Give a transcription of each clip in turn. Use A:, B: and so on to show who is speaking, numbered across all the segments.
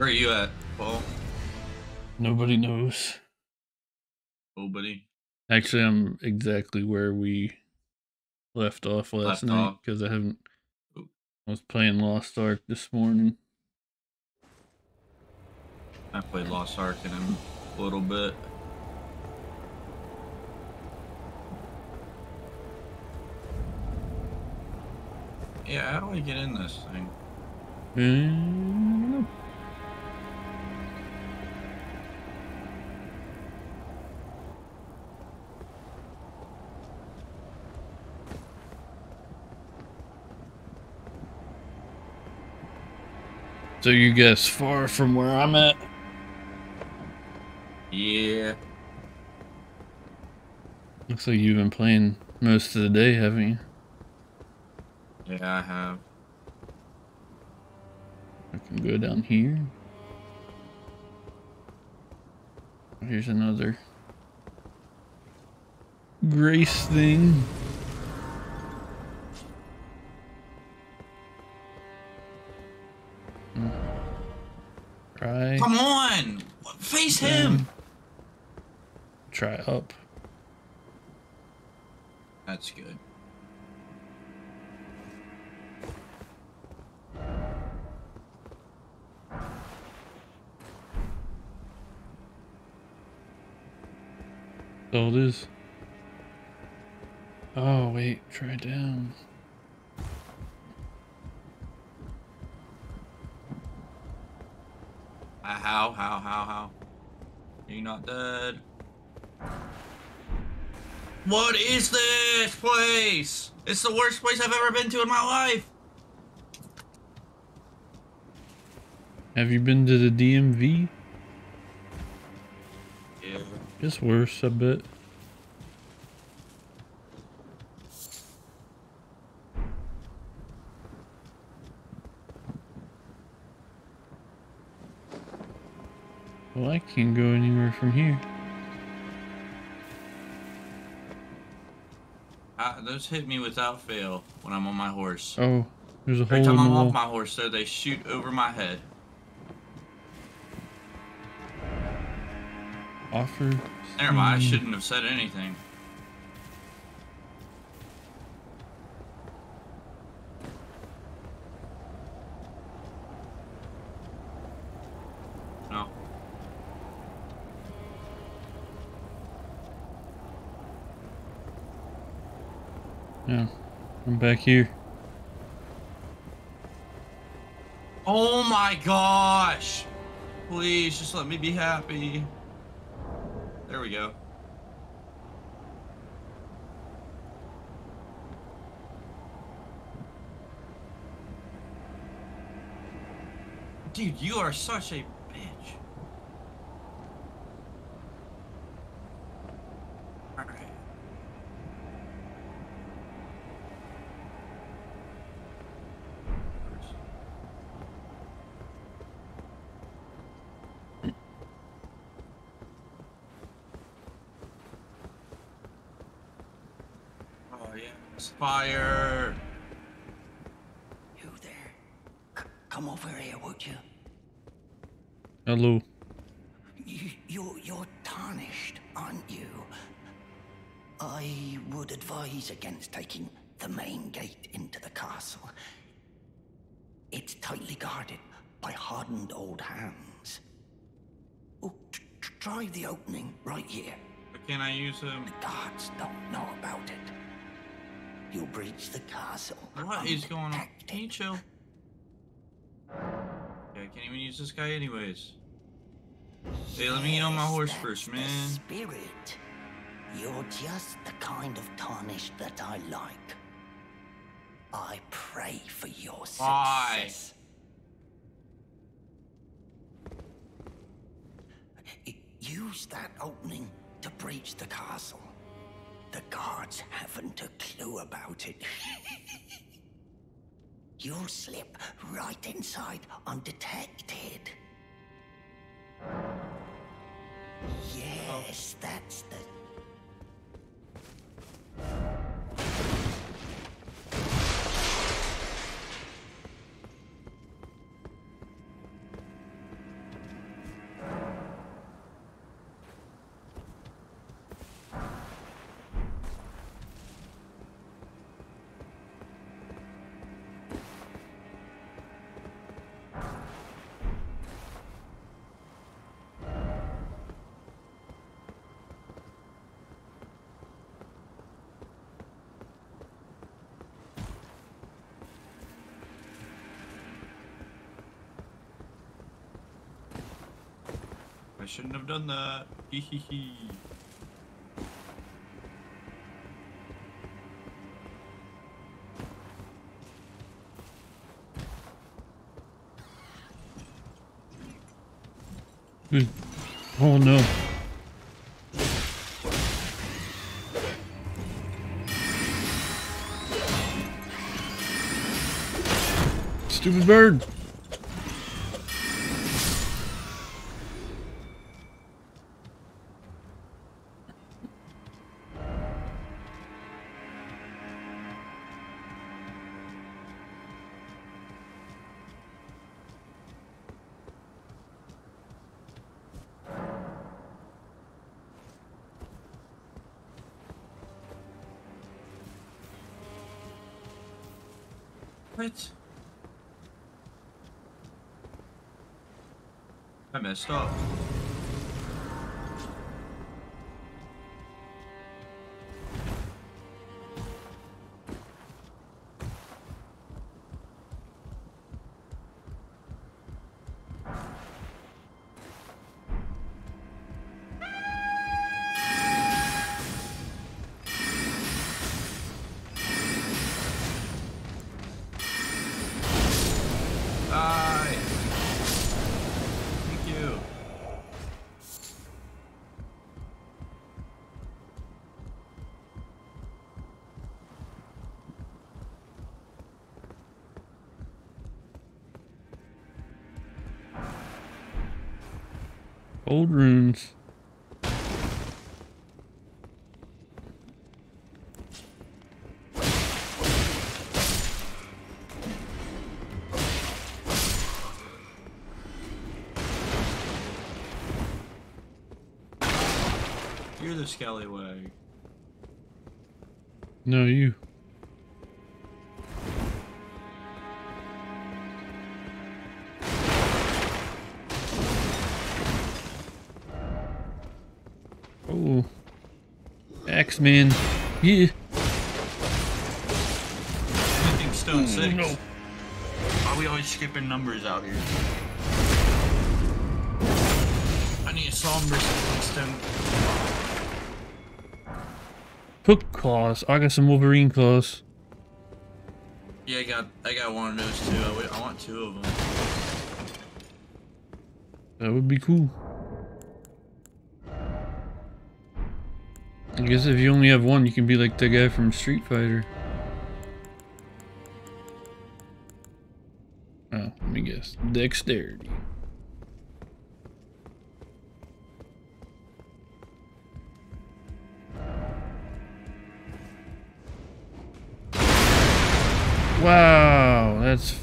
A: Where are you at, Paul?
B: Nobody knows.
A: Nobody.
B: Actually, I'm exactly where we left off last
A: Left
B: night because I haven't. I was playing Lost Ark this morning.
A: I played Lost Ark in a little bit. Yeah, how do I get in this thing?
B: Mm, So you guess far from where I'm at?
A: Yeah.
B: Looks like you've been playing most of the day, haven't you?
A: Yeah, I have.
B: I can go down here. Here's another grace thing. Try,
A: Come on! Face him!
B: try up.
A: That's good.
B: So it is. Oh wait, try down.
A: How, how, how, how? Are you not dead? What is this place? It's the worst place I've ever been to in my life.
B: Have you been to the DMV?
A: Yeah.
B: It's worse, I bet. Well, I can't go anywhere from here.
A: Uh, those hit me without fail when I'm on my horse.
B: Oh, there's a hole
A: Every time I'm off my horse, though, they shoot over my head.
B: Offer.
A: Never mind, I
B: Hmm.
A: shouldn't have said anything. No.
B: Yeah, Back here.
A: Oh my gosh! Please, just let me be happy. There we go. Dude, you are such a bitch. Alright. Oh yeah. Fire.
C: You there? C- come over here, would you?
B: Hello.
C: you you're, you're tarnished, aren't you? I would advise against taking the main gate into the castle. It's tightly guarded by hardened old hands. Oh, t- t- try the opening right here.
A: But can I use them?
C: The guards don't know about it. You'll breach the castle.
A: What is going on? Can you chill? Yeah, I can't even use this guy anyways. Hey, let me get on my horse first, man.
C: Spirit. You're just the kind of tarnished that I like. I pray for your
A: Why?
C: success. I- Use that opening to breach the castle. The guards haven't a clue about it. You'll slip right inside undetected. Yes, that's the.
A: Shouldn't have done that. Hee hee hee.
B: Who's- Oh no. Stupid bird.
A: Messed up.
B: Old runes.
A: You're the scallywag.
B: No, you. Axeman. Yeah.
A: Anything stone hmm. six.
B: no.
A: Why are we always skipping numbers out here? I need a somber stone.
B: Hook claws. I got some Wolverine claws.
A: Yeah, I got I got one of those too. I, wi- I want two of them.
B: That would be cool. Guess if you only have one, you can be like the guy from Street Fighter. Oh, let me guess. Dexterity. Wow, that's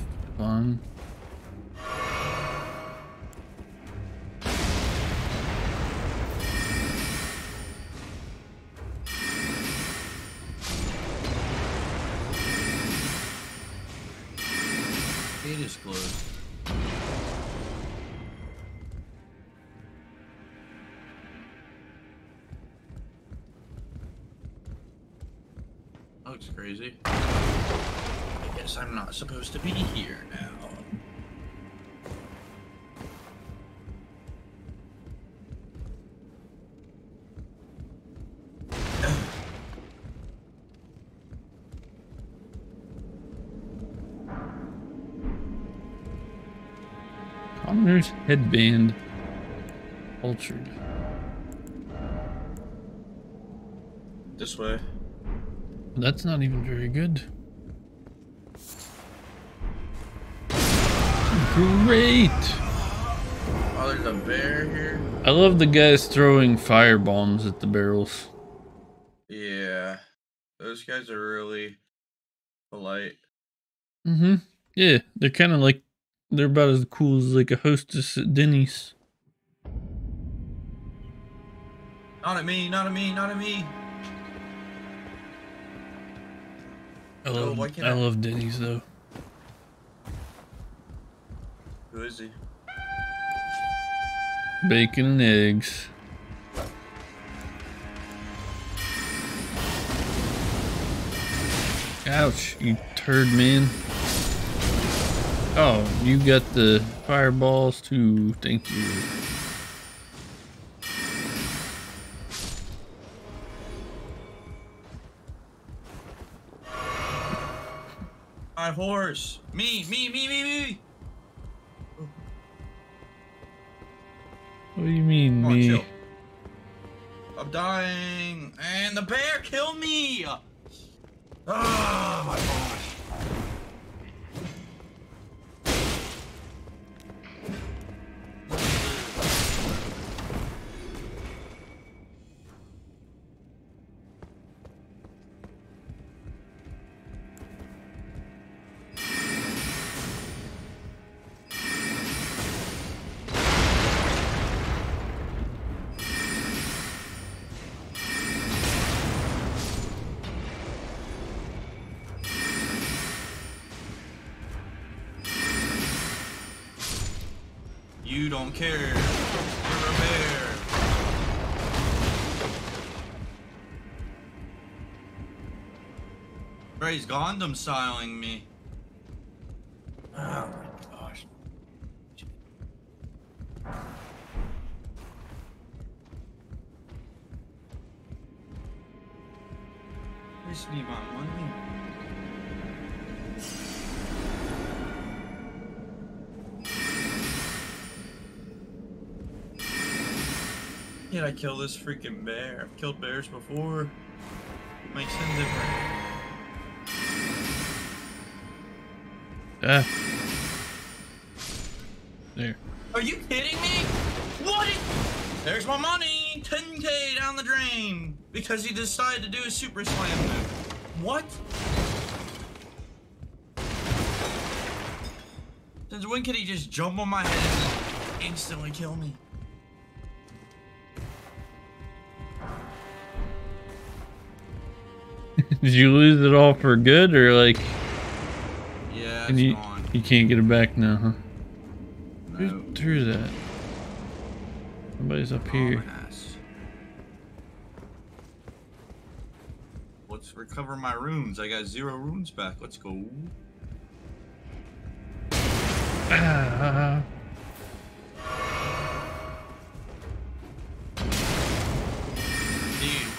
B: Headband. Altered.
A: This way.
B: That's not even very good. Great!
A: Oh, there's a bear here?
B: I love the guys throwing fire bombs at the barrels.
A: Yeah. Those guys are really polite.
B: Mm-hmm. Yeah, they're kind of like they're about as cool as like a hostess at Denny's.
A: Not at me, not at me, not at me.
B: I
A: Oh,
B: love,
A: can't
B: I
A: I-
B: love Denny's though.
A: Who is he?
B: Bacon and eggs. Ouch, you turd man. Oh, you got the fireballs too. Thank you.
A: My horse. Me, me, me, me, me.
B: What do you mean, me?
A: On, I'm dying. And the bear killed me. Ah, my horse. Care. A bear. Bro, he's Gundam styling me. I kill this freaking bear? I've killed bears before. It makes them different.
B: Ah. There.
A: Are you kidding me? What? There's my money! 10k down the drain! Because he decided to do a super slam move. What? Since when can he just jump on my head and instantly kill me?
B: Did you lose it all for good, or like,
A: Yeah,
B: you
A: gone.
B: you can't get it back now, huh?
A: No.
B: Who's through that? Somebody's up here.
A: Ominous. Let's recover my runes. I got zero runes back. Let's go.
B: Ah.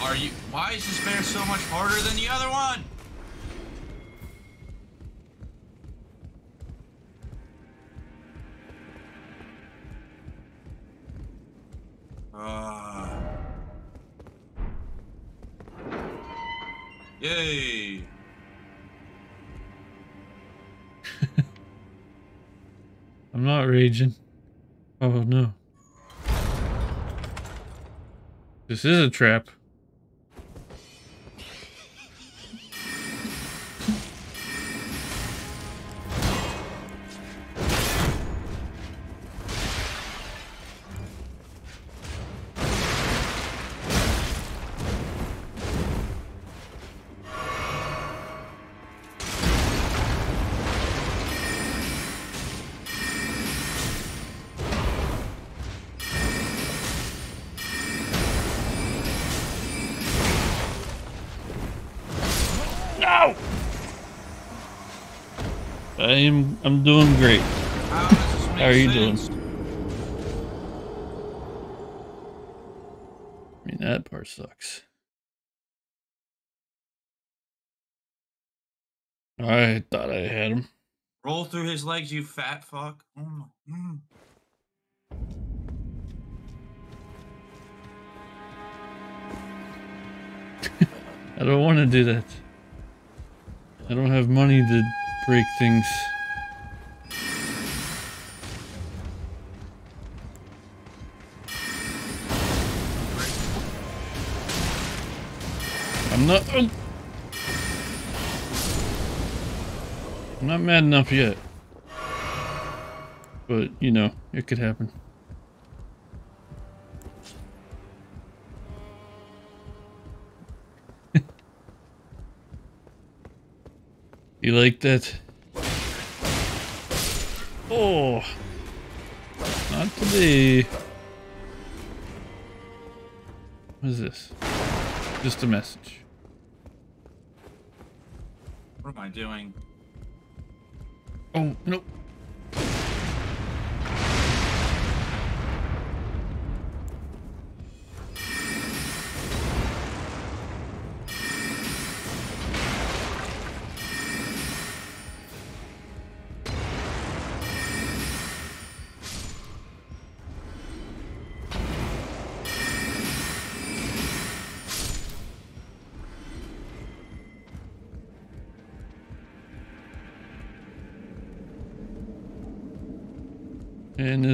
A: are you. Why is this bear so much harder than the other one? Ah. Yay.
B: I'm not raging. Oh no. This is a trap. I am I'm doing great.
A: How does this make
B: How are you doing? I mean that part sucks. I thought I had him.
A: Roll through his legs, you fat fuck. Mm, mm.
B: I don't want to do that. I don't have money to break things. I'm not. oh. I'm not mad enough yet. But, you know, it could happen. You like that? Oh, not today. What is this? Just a message.
A: What am I doing?
B: Oh, no.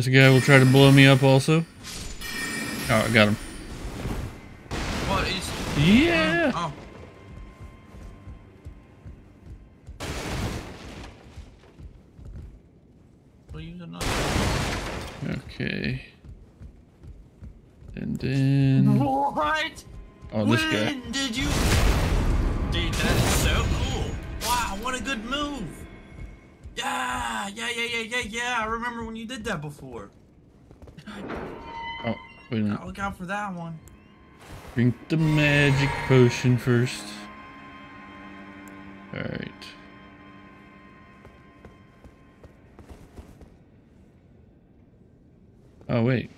B: This guy will try to blow me up also. Oh, I got him.
A: What is?
B: Yeah.
A: Did that before.
B: Oh, wait a minute.
A: Look out for that one.
B: Drink the magic potion first. All right. Oh wait.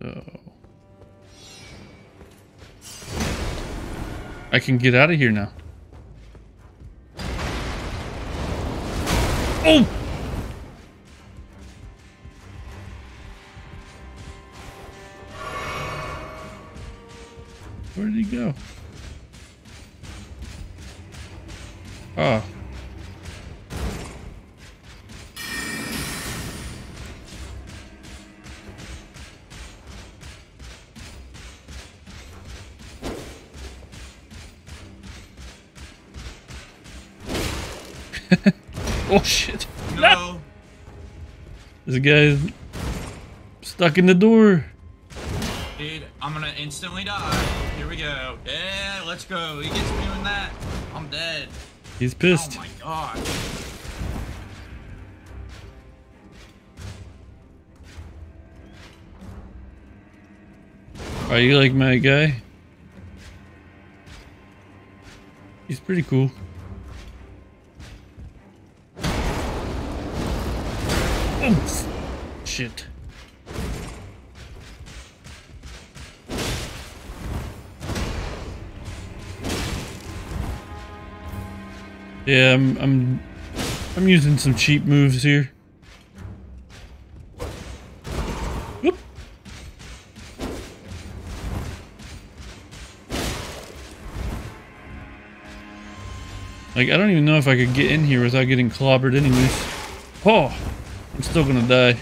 B: So I can get out of here now. Oh! He go? Oh. oh shit.
A: No.
B: This guy's stuck in the door.
A: Dude, I'm gonna instantly die. Here go. Yeah, let's go. He gets me doing that. I'm dead.
B: He's pissed.
A: Oh my god.
B: Are you like my guy? He's pretty cool. Oh, shit. Yeah, I'm I'm I'm using some cheap moves here. Whoop. Like, I don't even know if I could get in here without getting clobbered anyways. Oh, I'm still gonna die.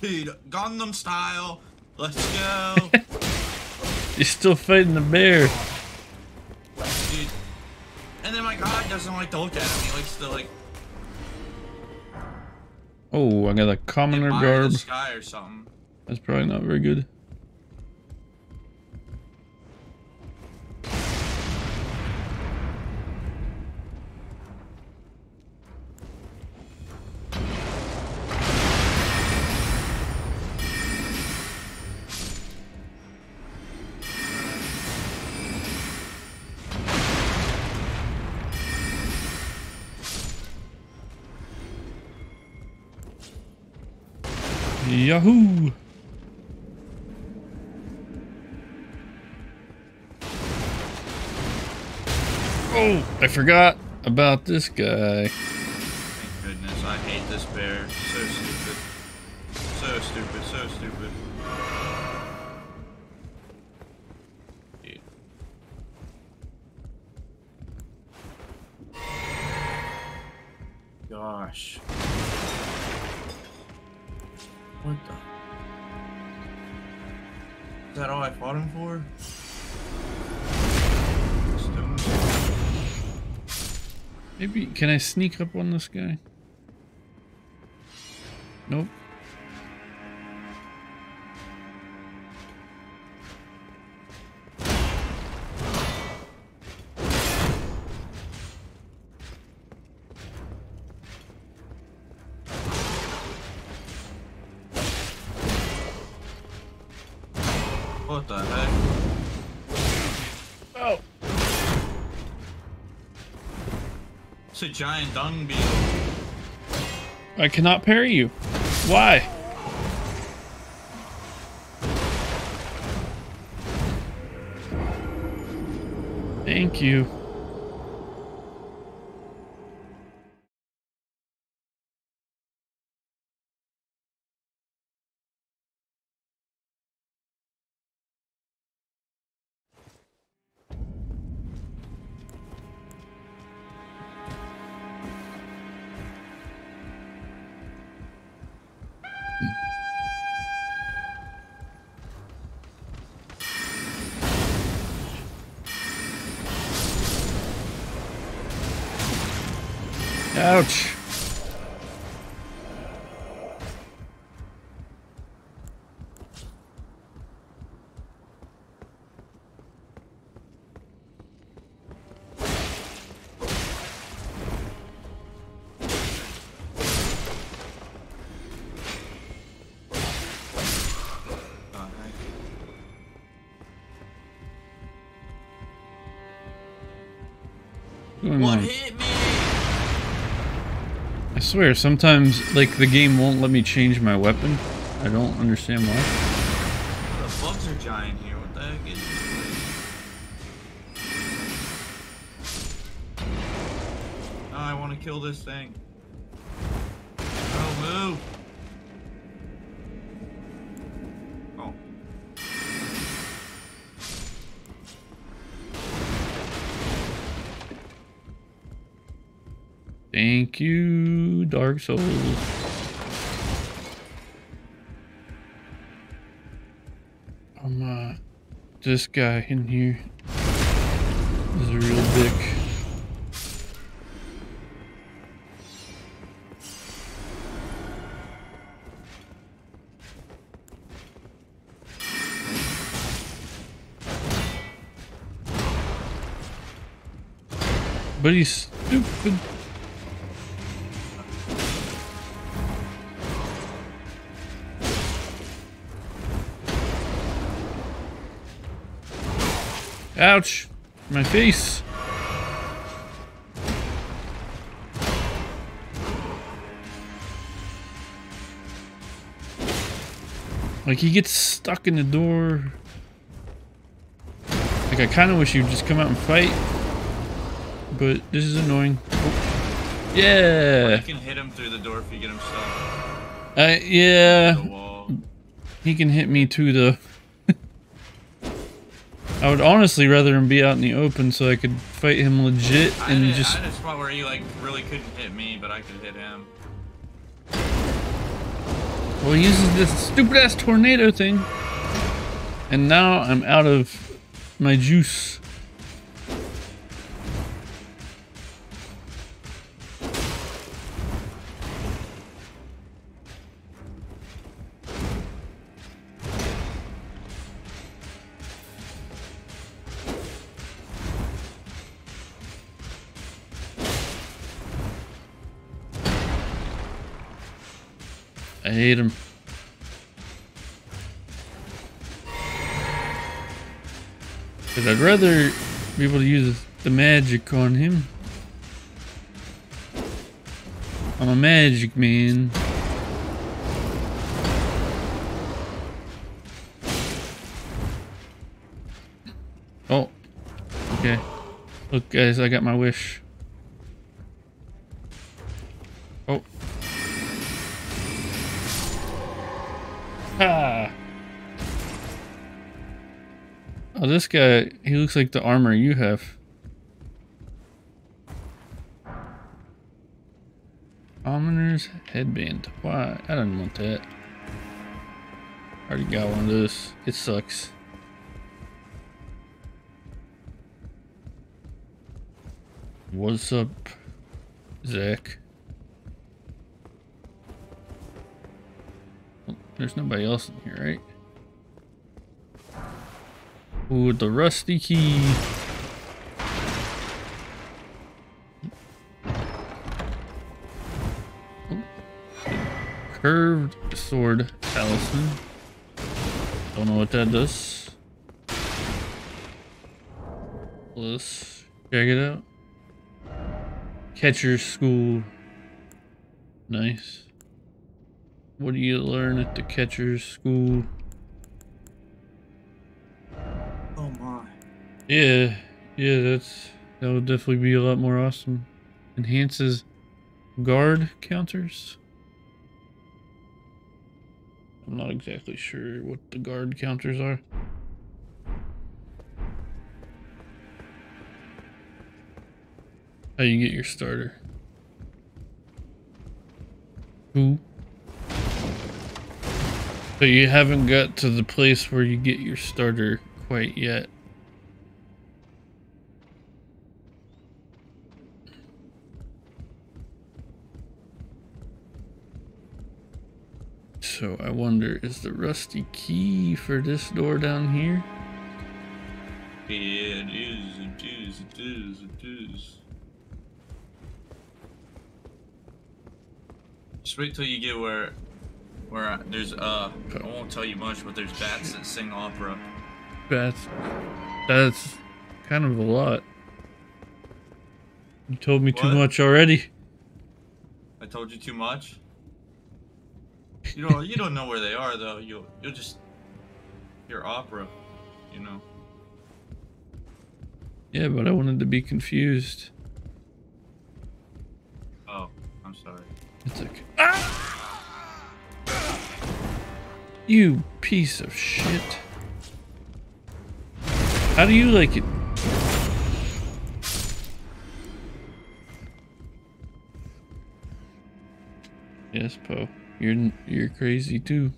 A: Dude, Gundam style. Let's go.
B: You're still fighting the bear.
A: Dude. And then my god doesn't like to look at him. He likes to like
B: Oh, I got a commoner garb.
A: the sky or something.
B: That's probably not very good. Yahoo! Oh, I forgot. about this guy.
A: Thank goodness. I hate this bear. So stupid. So stupid. So stupid. Gosh. For?
B: Maybe, can I sneak up on this guy? Nope.
A: Giant dung beetle.
B: I cannot parry you. Why? Thank you. Swear, sometimes, like, the game won't let me change my weapon. I don't understand why.
A: The bugs are giant here. What the heck is this? Oh, I want to kill this thing.
B: Dark Souls. I'm, uh, this guy in here is a real dick. But he's stupid. Ouch! My face! Like he gets stuck in the door. Like I kind of wish you'd just come out and fight. But this is annoying. Oh.
A: You
B: Yeah!
A: can hit him through the door if you get him stuck.
B: Uh, yeah. He can hit me to though. I would honestly rather him be out in the open so I could fight him legit
A: I
B: and
A: had,
B: just.
A: I had a spot where he like really couldn't hit me, but I could hit him.
B: Well, he uses this stupid ass tornado thing. And now I'm out of my juice. Hate him. Because I'd rather be able to use the magic on him. I'm a magic man. Oh. Okay. Look, guys, I got my wish. Oh, this guy, he looks like the armor you have. Commoner's headband. Why? I don't want that. Already got one of those. It sucks. What's up, Zach? There's nobody else in here, right? Ooh, the rusty key. Curved sword talisman. Don't know what that does. Let's check it out. Catcher's school. Nice. What do you learn at the catcher's school? Yeah, yeah, that's that would definitely be a lot more awesome. Enhances guard counters. I'm not exactly sure what the guard counters are. How you get your starter? Who? So you haven't got to the place where you get your starter quite yet. So I wonder, is the rusty key for this door down here?
A: Yeah, it is, it is, it is, it is. Just wait till you get where, where I- there's uh, I won't tell you much, but there's bats that sing opera.
B: That's that's kind of a lot. You told me too much already.
A: I told you too much. You don't, you don't know where they are though. You'll, you'll just hear opera, you know.
B: Yeah, but I wanted to be confused.
A: Oh, I'm sorry.
B: It's like ah! You piece of shit. How do you like it? Yes, Poe. You're you're crazy too.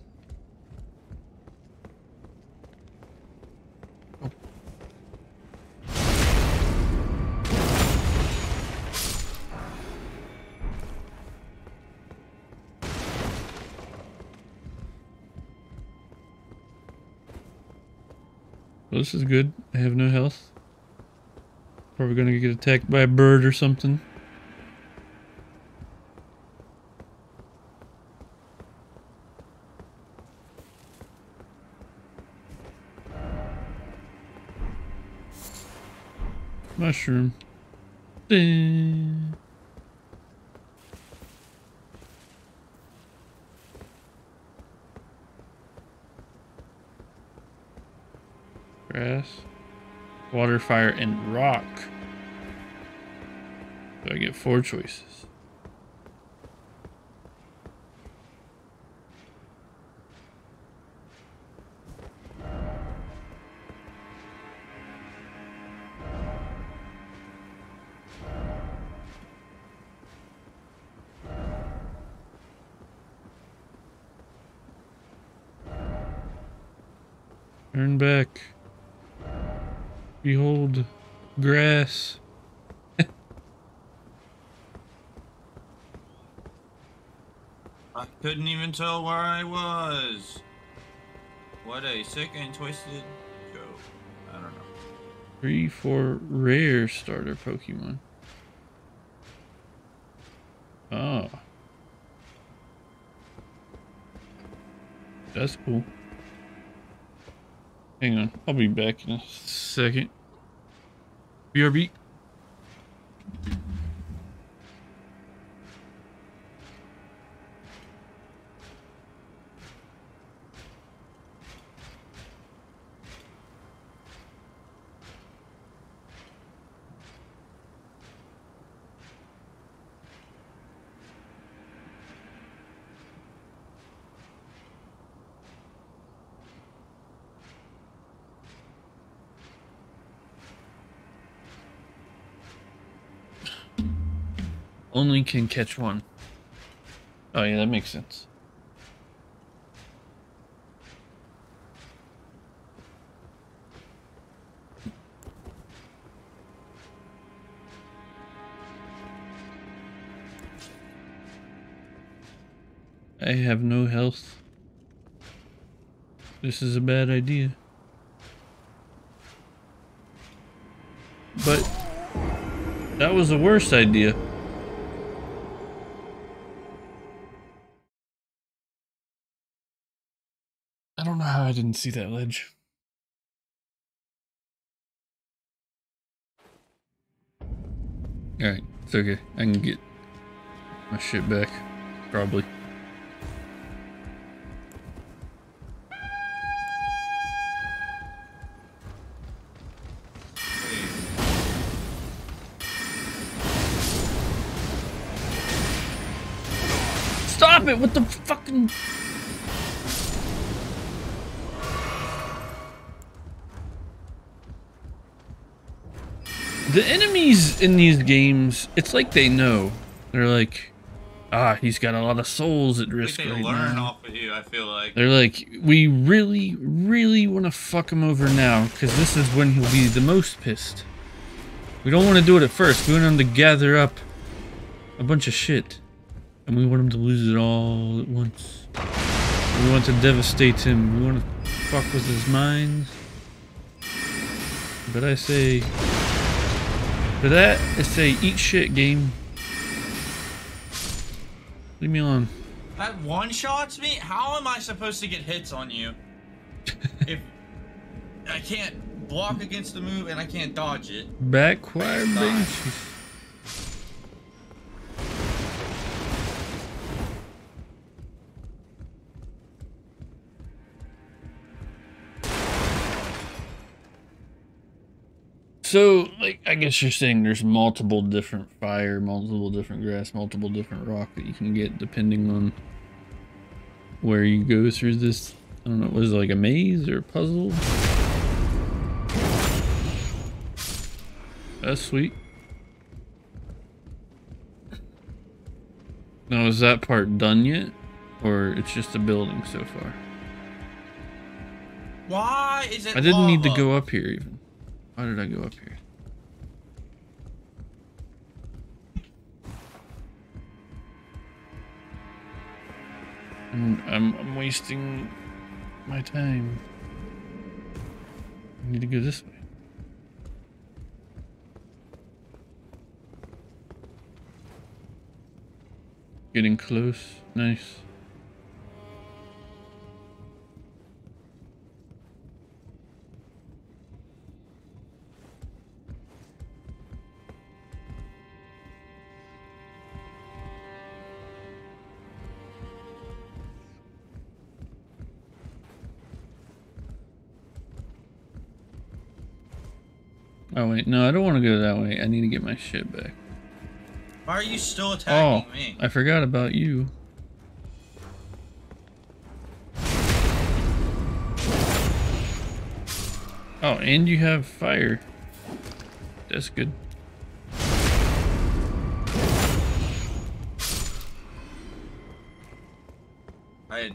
B: This is good. I have no health. Probably gonna get attacked by a bird or something. Mushroom. Grass. Water, fire, and rock. So I get four choices.
A: Tell where I was. What a sick and twisted joke. I don't know.
B: Three, four rare starter Pokemon. Oh. That's cool. Hang on, I'll be back in a second. BRB. Only can catch one. Oh yeah, that makes sense. I have no health. This is a bad idea. But that was the worst idea. Didn't see that ledge. Alright, it's okay. I can get my shit back. Probably. In these games, it's like they know. They're like, ah, he's got a lot of souls at risk
D: they
B: right
D: learn
B: now.
D: off of you, I feel like.
B: They're like, we really, really want to fuck him over now, because this is when he'll be the most pissed. We don't want to do it at first. We want him to gather up a bunch of shit. And we want him to lose it all at once. We want to devastate him. We want to fuck with his mind. But I say... For that, I say eat shit, game. Leave me alone.
D: That one shots me? How am I supposed to get hits on you? if I can't block against the move and I can't dodge it.
B: Backfire
D: Die.
B: So, like, I guess you're saying there's multiple different fire, multiple different grass, multiple different rock that you can get depending on where you go through this. I don't know, was it like a maze or a puzzle? That's sweet. Now, is that part done yet? Or it's just a building so far?
D: Why is it
B: I didn't need to go up here even. Why did I go up here? I'm, I'm, I'm wasting my time. I need to go this way. Getting close. Nice. Oh wait, no, I don't want to go that way. I need to get my shit back.
D: Why are you still attacking
B: Oh,
D: attacking me?
B: I forgot about you. Oh, and you have fire. That's good.
D: I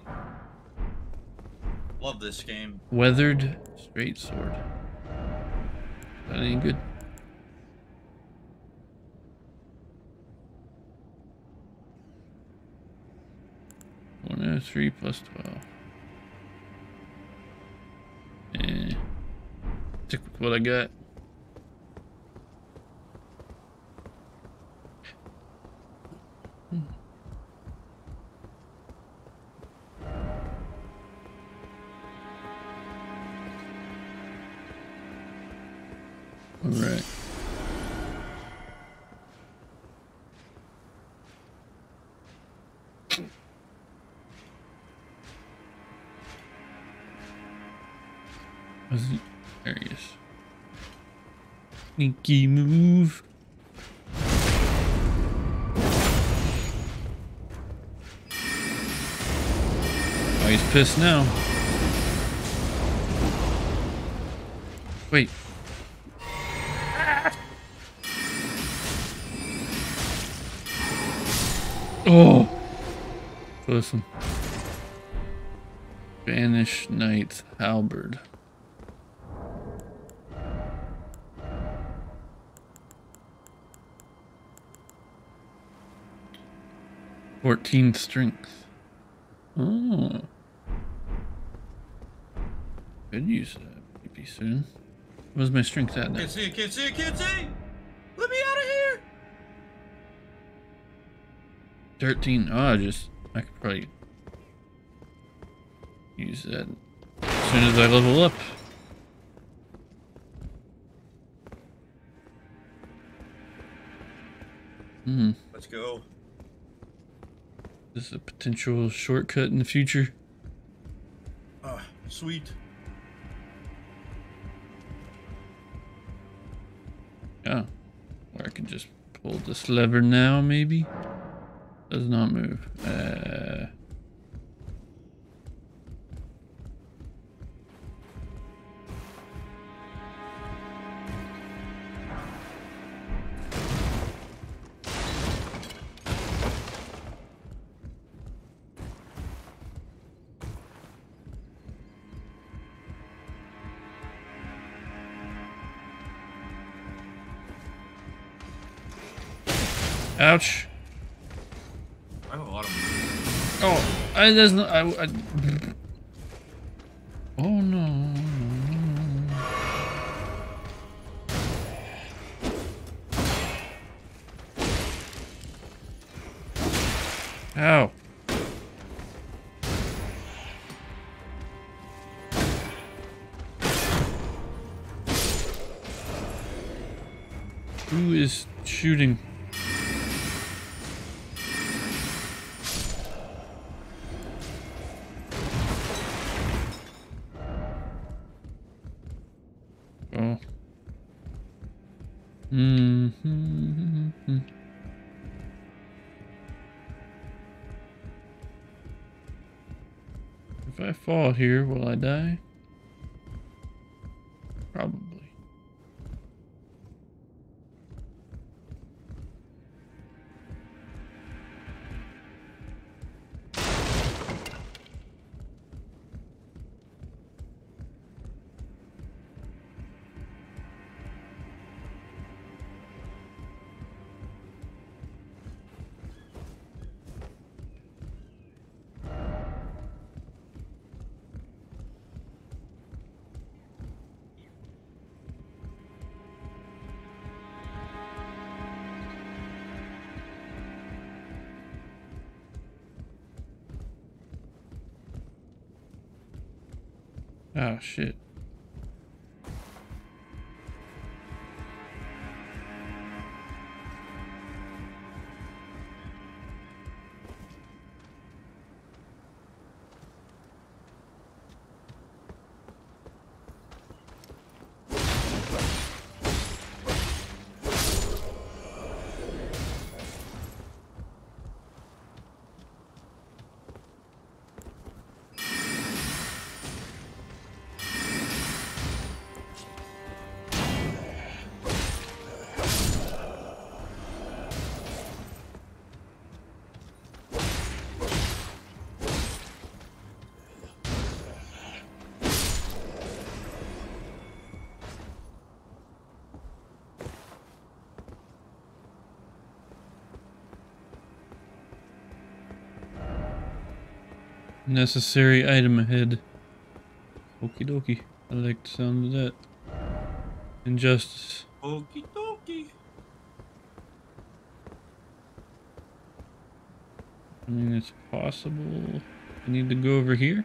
D: love this game.
B: Weathered straight sword. That ain't good. One oh three plus twelve. Eh. Stick what I got. Sneaky move. Oh, he's pissed now. Wait. Oh! Listen. one. Banished Knight's Halberd. Fourteen strength. Oh. Could use that maybe soon. Where's my strength at now?
D: Can't see it, can't see it, can't see! Let me out of here!
B: 13. Oh, I just, I could probably use that as soon as I level up. Hmm,
D: Let's go.
B: This is a potential shortcut in the future.
D: Ah, sweet.
B: Yeah, or I can just pull this lever now, maybe. Does not move.
D: I,
B: there's no. I, I, oh no. Ow. Who is shooting? Fall here, will I die? Shit. Necessary item ahead. Okie dokie. I like the sound of that. Injustice.
D: Okie dokie.
B: I mean, it's possible. I need to go over here.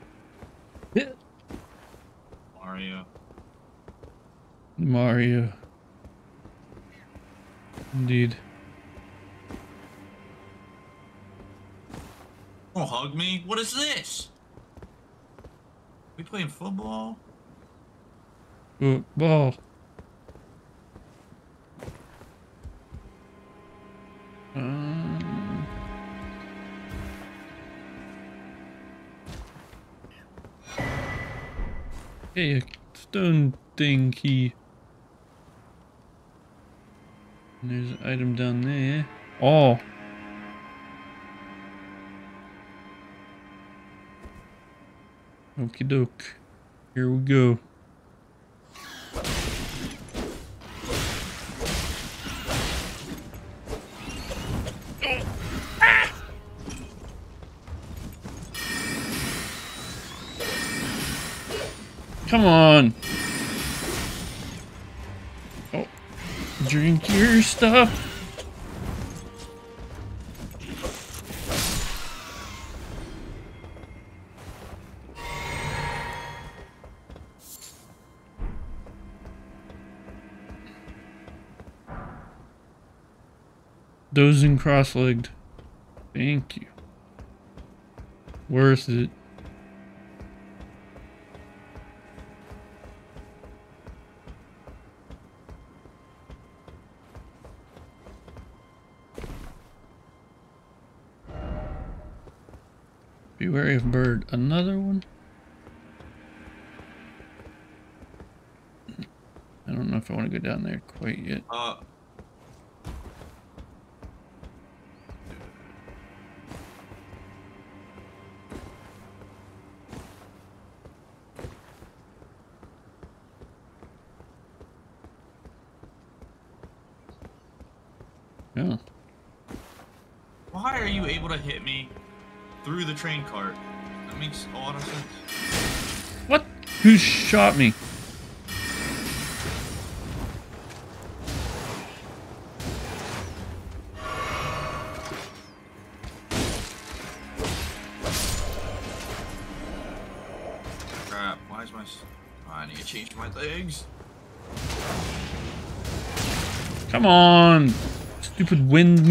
B: Okie doke. Here we go. Come on. Oh, drink your stuff. Dozing cross-legged. Thank you. Worth it. Be wary of bird. Another one? I don't know if I want to go down there quite yet.
A: Uh, train cart? That makes a lot of sense.
B: What? Who shot me?
A: Crap, why is my... Oh, I need to change my legs.
B: Come on! Stupid wind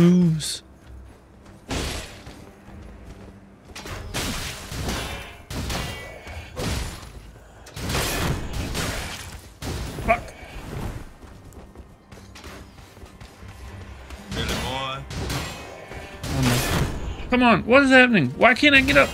B: what is happening? Why can't I get up?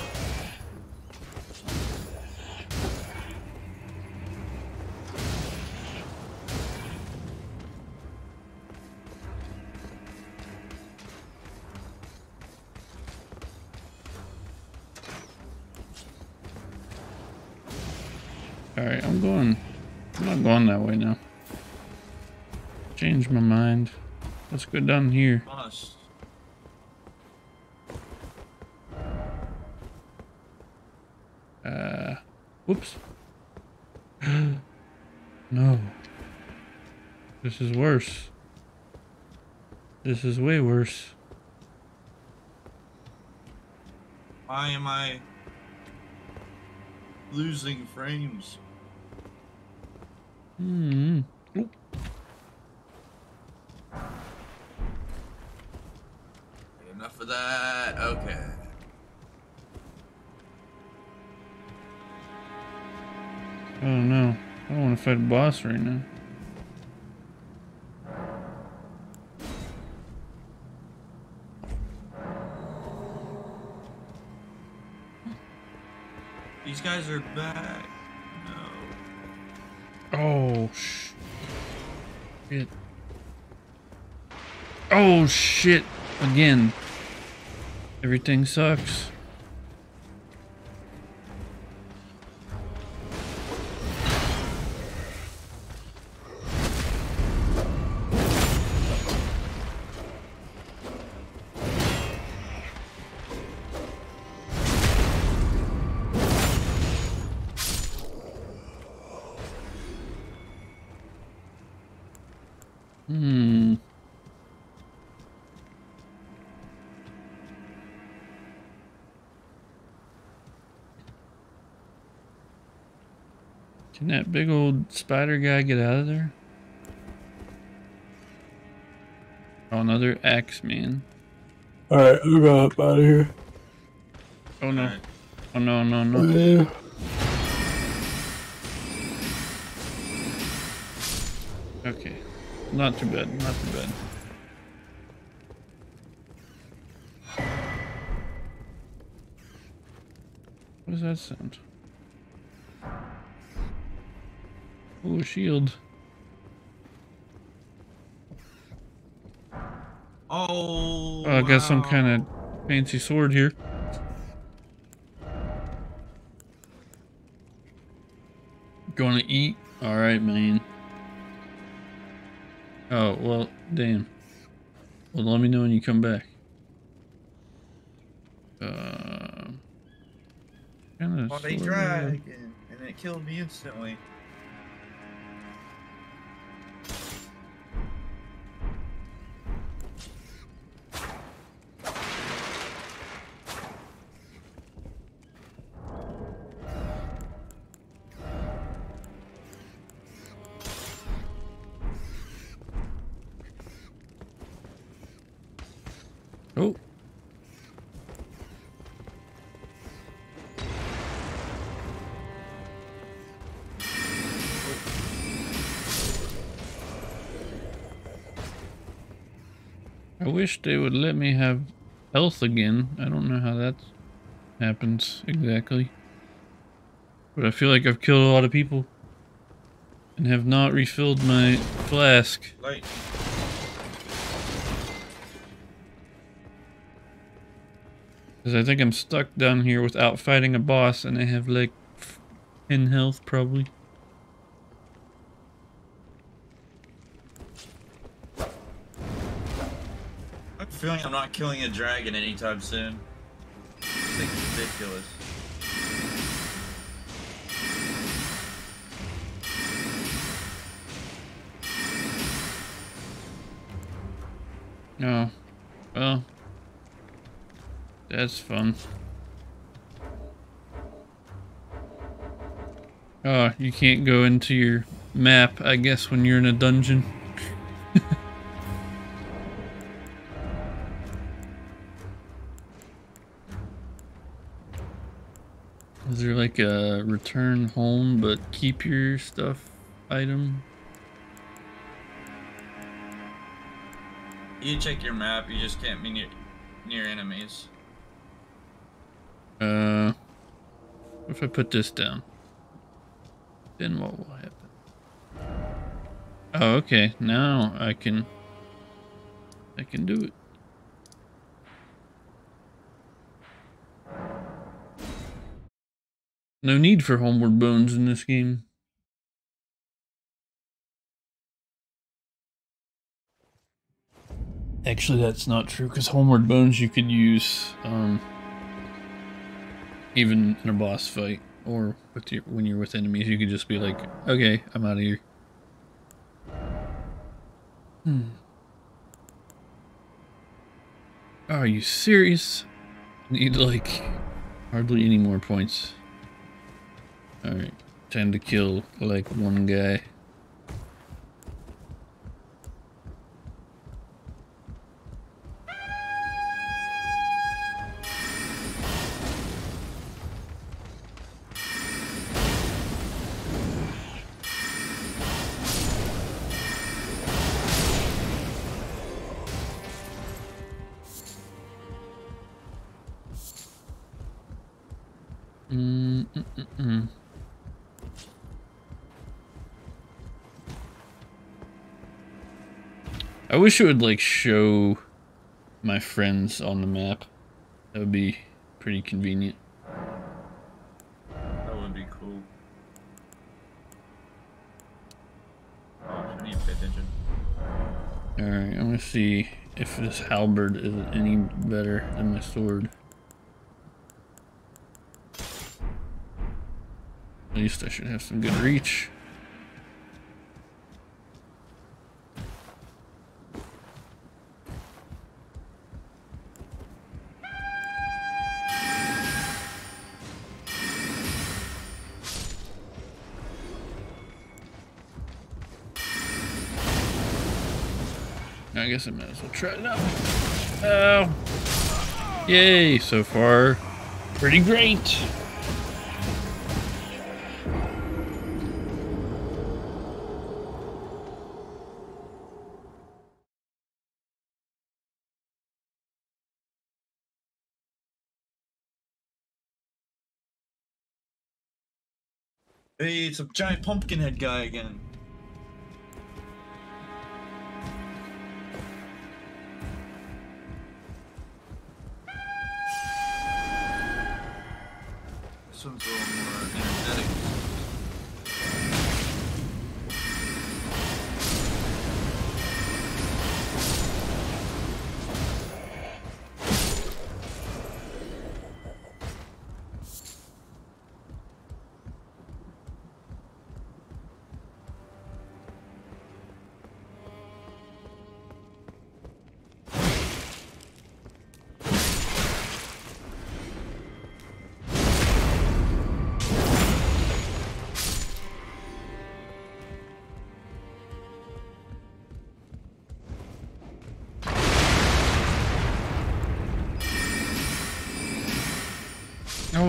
B: Alright, I'm going. I'm not going that way now. Change my mind. Let's go down here.
A: Us.
B: Uh, whoops. no. This is worse. This is way worse.
A: Why am I losing frames?
B: Hmm. Oop.
A: Enough of that. Okay.
B: Oh no. I don't want to fight a boss right now.
A: These guys are back. No.
B: Oh shit. Oh shit. Again. Everything sucks. Spider guy get out of there? Oh, another axe man.
E: Alright, I'm going up out of here.
B: Oh no.
A: Alright.
B: Oh no, no, no.
E: Yeah.
B: Okay. Not too bad, not too bad. What does that sound? Oh, shield.
A: Oh.
B: I got some kind of fancy sword here. Gonna eat? Alright, man. Oh, well, damn. Well, let me know when you come back. Uh, kinda
A: Oh, they
B: sorta-
A: dragon, and it killed me instantly.
B: Wish they would let me have health again. I don't know how that happens exactly. But I feel like I've killed a lot of people and have not refilled my flask.
A: Like,
B: Because I think I'm stuck down here without fighting a boss and I have like 10 health probably.
A: Killing a dragon anytime soon. This thing's ridiculous.
B: Oh, well, that's fun. Oh, you can't go into your map, I guess, when you're in a dungeon. Is there like a return home but keep your stuff item?
A: You check your map, you just can't be near, near enemies.
B: Uh, if I put this down? Then what will happen? Oh, okay. Now I can. I can do it. No need for homeward bones in this game. Actually, that's not true because homeward bones you could use um, even in a boss fight or with your, when you're with enemies. You could just be like, "Okay, I'm out of here." Hmm. Are you serious? Need like hardly any more points. Alright, time to kill like one guy. Wish it would like show my friends on the map. That would be pretty convenient.
A: That would be cool. Oh, I need to pay attention.
B: Alright, I'm gonna see if this halberd is any better than my sword. At least I should have some good reach. Guess I might as well try it out. Oh! Yay, so far, pretty great.
A: Hey, it's a giant pumpkin head guy again. This one's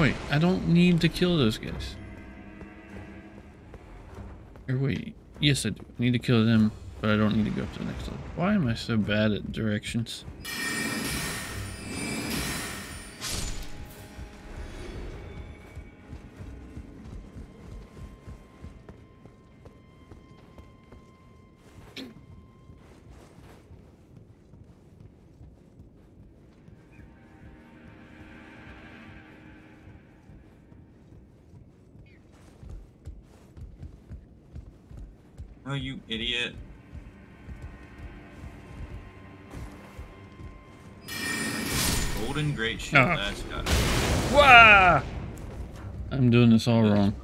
B: Wait, I don't need to kill those guys. Or wait, yes I do. I need to kill them, but I don't need to go up to the next level. Why am I so bad at directions?
A: You idiot. Golden Great Shield,
B: Ah.
A: that's got it.
B: Wah! I'm doing this all wrong.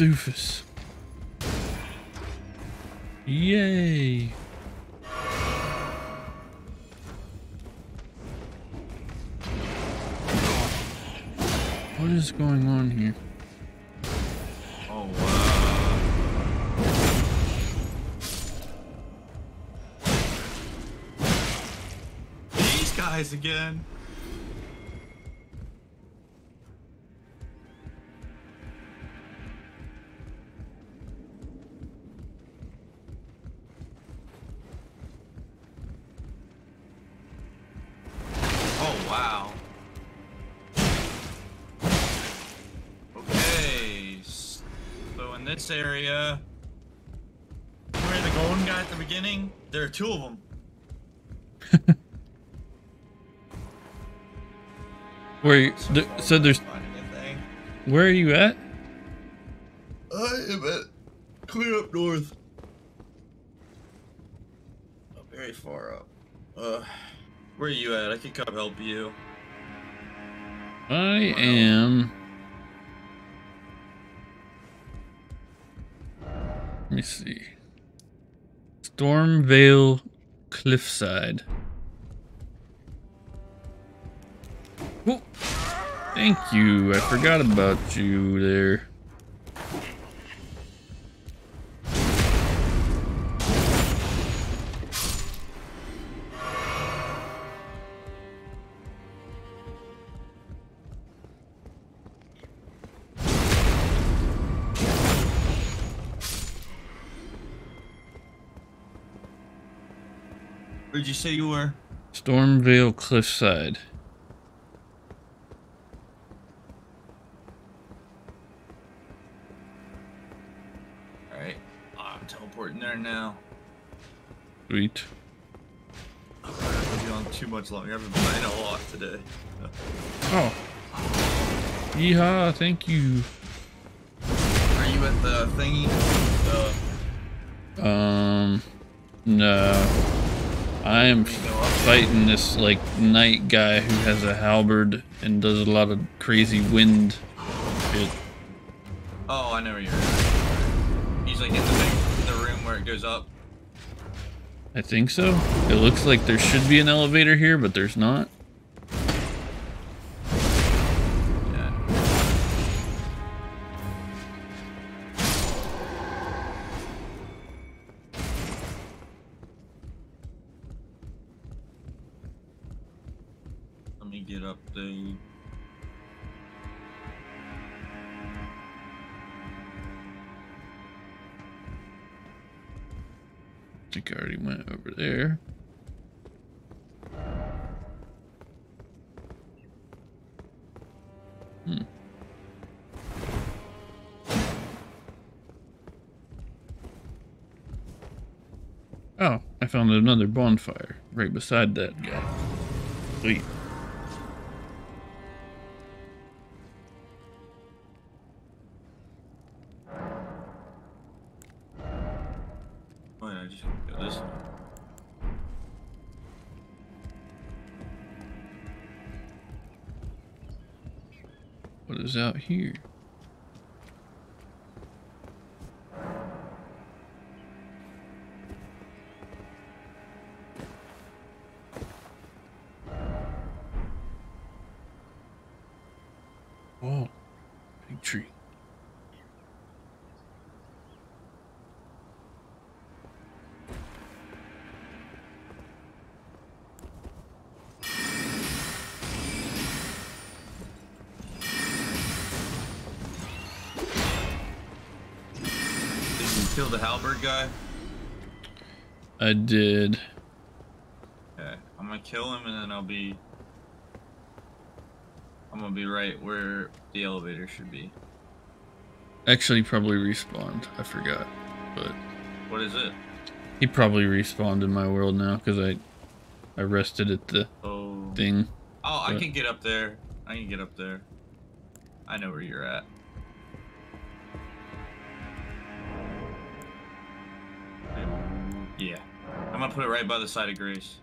B: Doofus. Yay! What is going on here?
A: Oh wow. These guys again. Are two of them.
B: Where? th- So there's. Where are you at?
A: I am at clear up north. Oh, very far up. Uh, where are you at? I can come help you.
B: I am. Let me see. Stormveil Cliffside. Oh, thank you. I forgot about you there.
A: Say you were?
B: Stormveil Cliffside.
A: Alright. Oh, I'm teleporting there now.
B: Sweet.
A: I'm not be on too much longer. I've been playing a lot today.
B: Oh. Yeehaw, thank you.
A: Are you at the thingy? The
B: Um, no. I am fighting this, like, knight guy who has a halberd and does a lot of crazy wind shit.
A: Oh, I know where you're at. He's like in the the room where it goes up.
B: I think so. It looks like there should be an elevator here, but there's not. Another bonfire right beside that guy. Sweet.
A: I just this.
B: What is out here?
A: Guy?
B: I did.
A: Okay, I'm gonna kill him and then I'll be. I'm gonna be right where the elevator should be.
B: Actually, probably respawned. I forgot, but
A: What is it?
B: he probably respawned in my world now because I, I rested at the
A: Oh.
B: thing.
A: Oh, I can get up there. I can get up there. I know where you're at. Yeah. I'm gonna put it right by the side of Grace.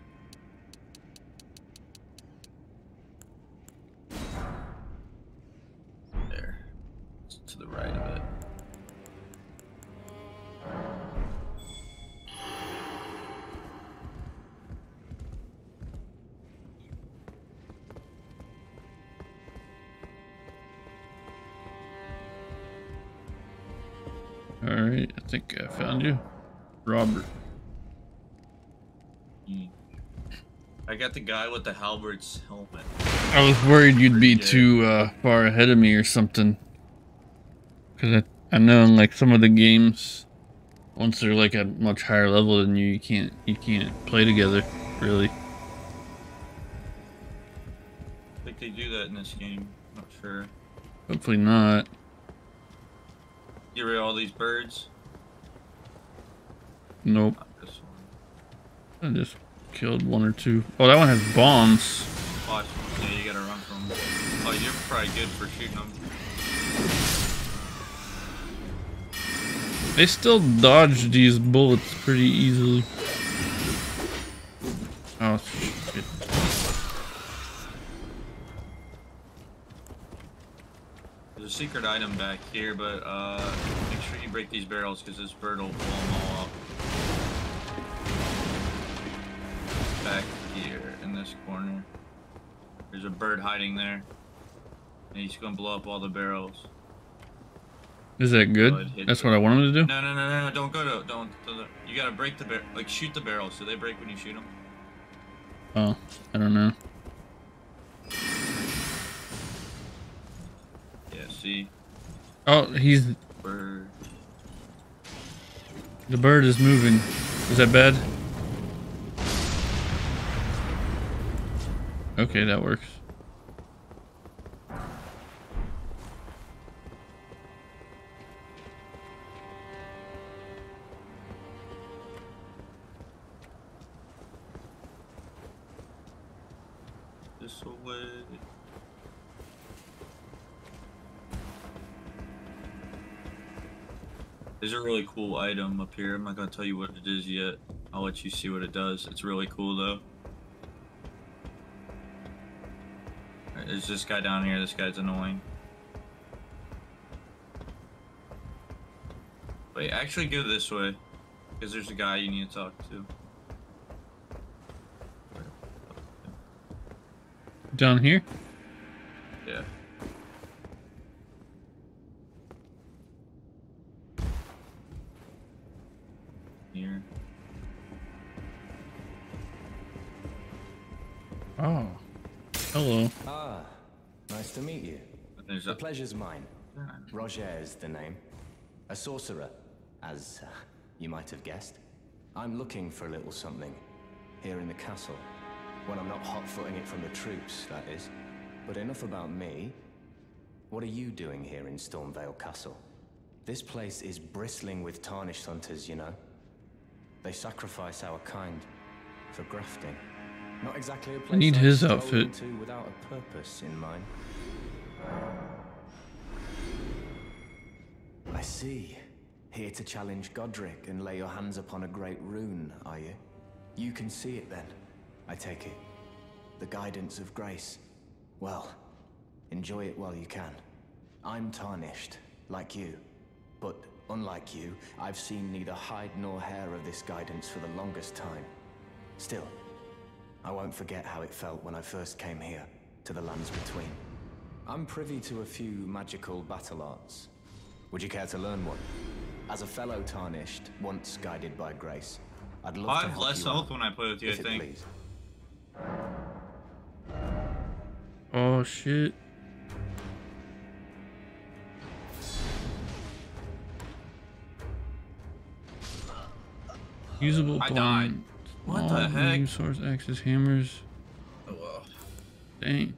A: Got the guy with the halberd's helmet.
B: I was worried you'd be too uh, far ahead of me or something. Cause I, I know in like some of the games, once they're like at much higher level than you, you can't you can't play together, really.
A: I think they do that in this game. Not sure.
B: Hopefully not.
A: Get rid of all these birds.
B: Nope.
A: Not this one.
B: I just killed one or two. Oh, that one has bombs.
A: Watch. Yeah, you gotta run from. Oh, you're probably good for shooting them.
B: They still dodge these bullets pretty easily. Oh shit.
A: There's a secret item back here, but uh, make sure you break these barrels because this bird will blow them all this corner. There's a bird hiding there. And he's gonna blow up all the barrels.
B: Is that good?
A: hit
B: That's what I want him to do?
A: No, no, no, no, no, don't go to, don't, you gotta break the bar, like shoot the barrels. Do they break when you shoot them?
B: Oh, I don't know.
A: Yeah, see?
B: Oh, he's
A: Bird.
B: the bird is moving. Is that bad? Okay, that works.
A: This way. There's a really cool item up here. I'm not gonna tell you what it is yet. I'll let you see what it does. It's really cool though. There's this guy down here. This guy's annoying. Wait, actually go this way. Because there's a guy you need to talk to.
B: Down here?
A: Yeah. Here.
B: Oh. Hello.
F: Ah, nice to meet you. The pleasure's mine. Rogier is the name. A sorcerer, as uh, you might have guessed. I'm looking for a little something here in the castle. When I'm not hot-footing it from the troops, that is. But enough about me. What are you doing here in Stormveil Castle? This place is bristling with tarnished hunters, you know. They sacrifice our kind for grafting. Not exactly a place
B: need
F: I'd
B: his outfit.
F: without a purpose in mind. I see. Here to challenge Godrick and lay your hands upon a great rune, are you? You can see it then, I take it. The guidance of grace. Well, enjoy it while you can. I'm tarnished, like you. But unlike you, I've seen neither hide nor hair of this guidance for the longest time. Still, I won't forget how it felt when I first came here, to the lands between. I'm privy to a few magical battle arts. Would you care to learn one? As a fellow tarnished, once guided by grace, I'd love
A: I
F: to
A: have
F: help
A: less
F: you
A: health
F: out,
A: when I play with you, I
F: if it
A: think.
F: please.
B: Oh shit. Usable
A: I died. What the
B: small,
A: heck?
B: medium swords, axes, hammers.
A: Oh, well.
B: Dang.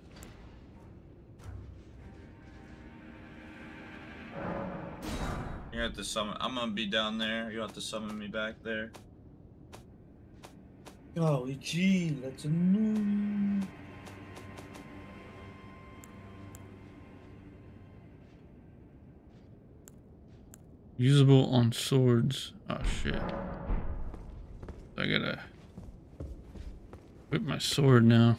A: You have to summon. I'm gonna be down there. You have to summon me back there.
D: Golly gee, that's a new.
B: Usable on swords. Oh shit. I gotta whip my sword now.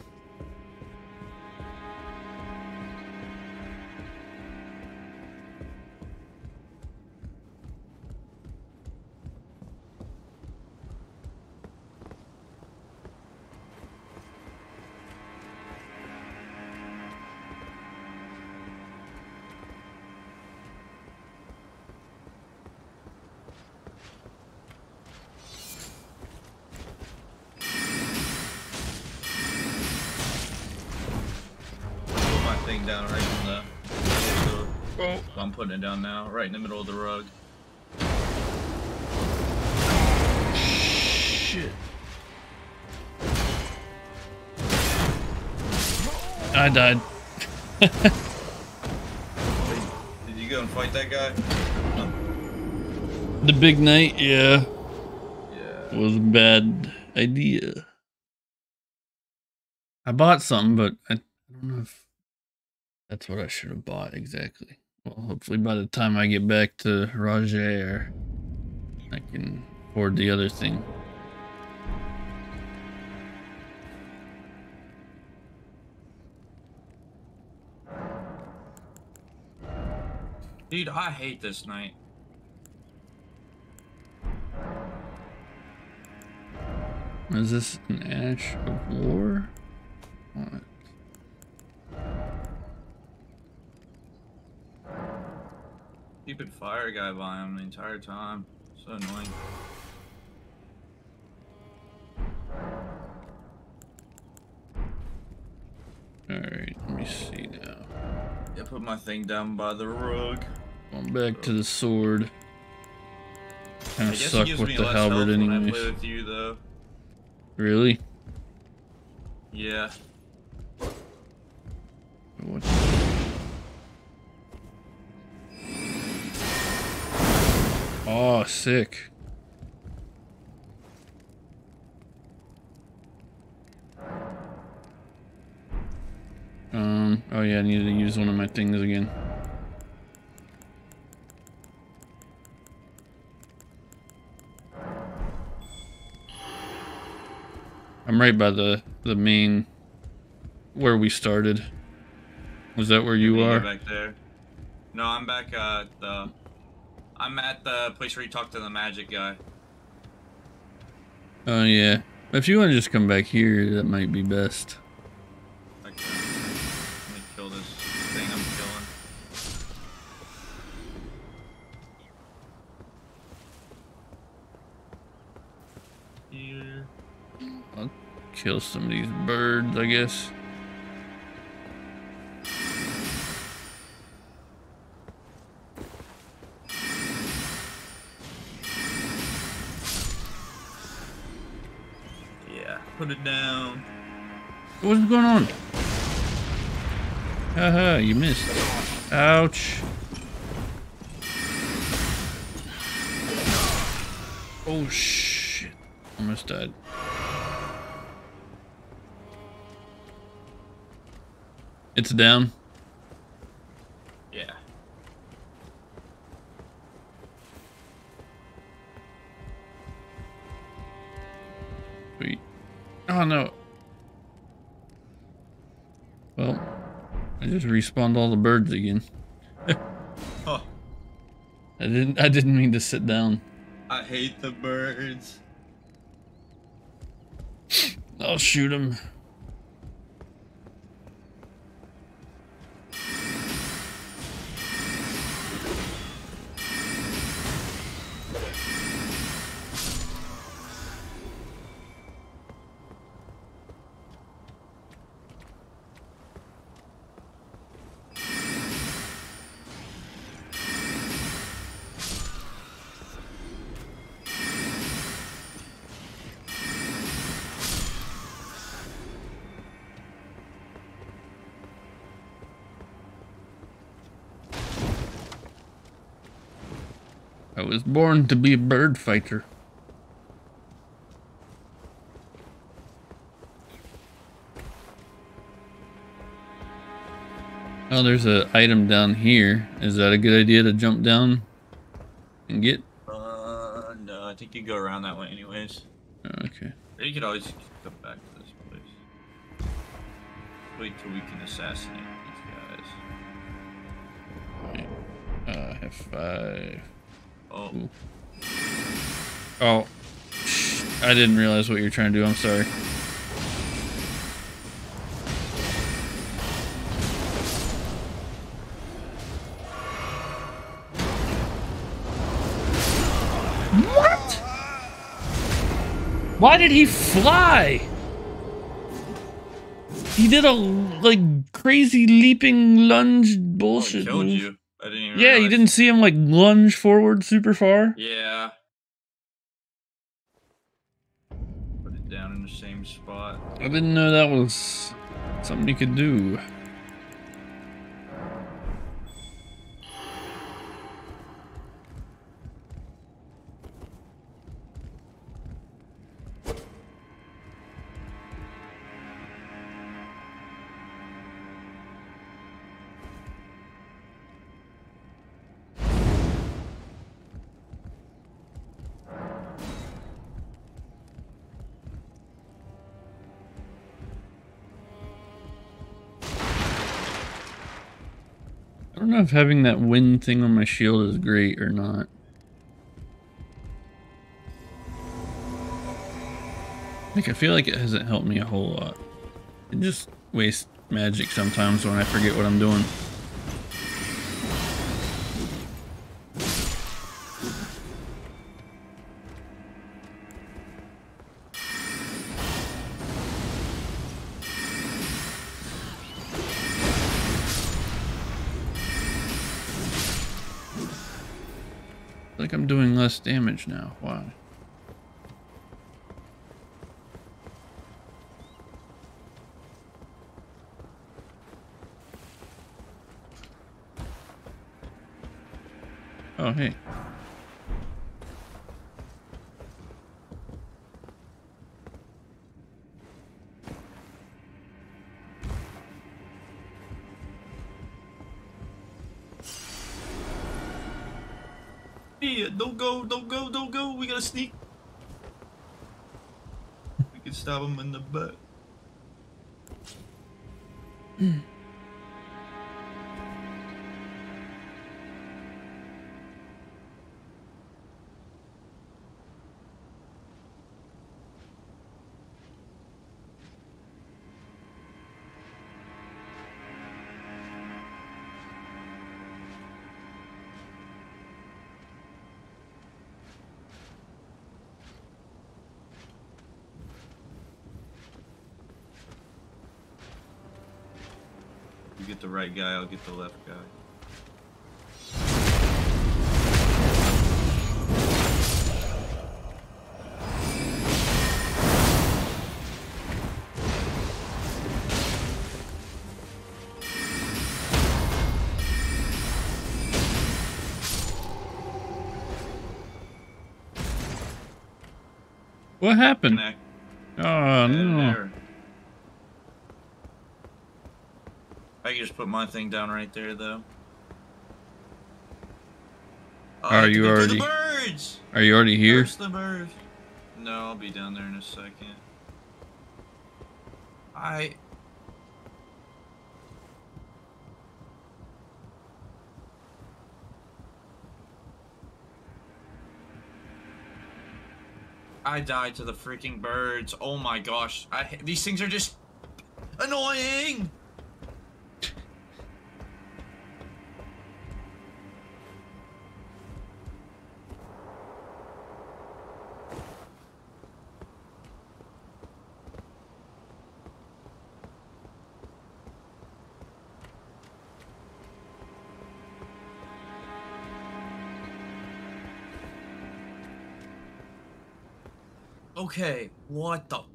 A: Putting it down now, right in the middle of the rug.
B: Shit. I died.
A: Did you go and fight that guy?
B: The big knight, yeah,
A: Yeah.
B: was a bad idea. I bought something, but I, I don't know if that's what I should have bought exactly. Well, hopefully by the time I get back to Roger, I can afford the other thing.
A: Dude, I hate this knight.
B: Is this an ash of war? What?
A: Stupid fire guy by him the entire time. So annoying.
B: Alright, let me see now.
A: Yeah, put my thing down by the rug.
B: Going back to the sword. Kind
A: I
B: of suck
A: it
B: with the halberd
A: when I play
B: anyways.
A: with you, though.
B: Really?
A: Yeah.
B: Oh, sick. Um, oh yeah, I needed to use one of my things again. I'm right by the the main where we started. Was that where you are?
A: back there. No, I'm back at the. I'm at the place where you talk to the magic guy.
B: Oh yeah. If you want to just come back here, that might be best.
A: Uh, let me kill this thing I'm killing. Here.
B: I'll kill some of these birds, I guess.
A: Put it down.
B: What's going on? Haha, you missed. Ouch. Oh shit. Almost died. It's down. Just respawned all the birds again. I didn't. I didn't mean to sit down.
A: I hate the birds.
B: I'll shoot him. Born to be a bird fighter. Oh, there's an item down here. Is that a good idea to jump down and get?
A: Uh, no, I think you go around that way anyways.
B: Oh, okay.
A: Or you could always come back to this place. Wait till we can assassinate these guys.
B: Uh, have five.
A: Oh,
B: Oh, I didn't realize what you're trying to do. I'm sorry. What? Why did he fly? He did a like crazy leaping lunge
A: oh
B: bullshit.
A: it killed
B: move.
A: you. I didn't even
B: Yeah, you didn't see him like lunge forward super far.
A: Yeah. Put it down in the same spot.
B: I didn't know that was something you could do. Having that wind thing on my shield is great or not. Like, I feel like it hasn't helped me a whole lot. It just wastes magic sometimes when I forget what I'm doing. Damage now. Why? Oh, hey.
A: the right guy, I'll get the left guy.
B: What happened?
A: Put my thing down right there, though. I
B: Are you already-
A: the birds?
B: Are you already here?
A: The birds? No, I'll be down there in a second. I. I died to the freaking birds. Oh my gosh. I these things are just annoying. Okay, what the?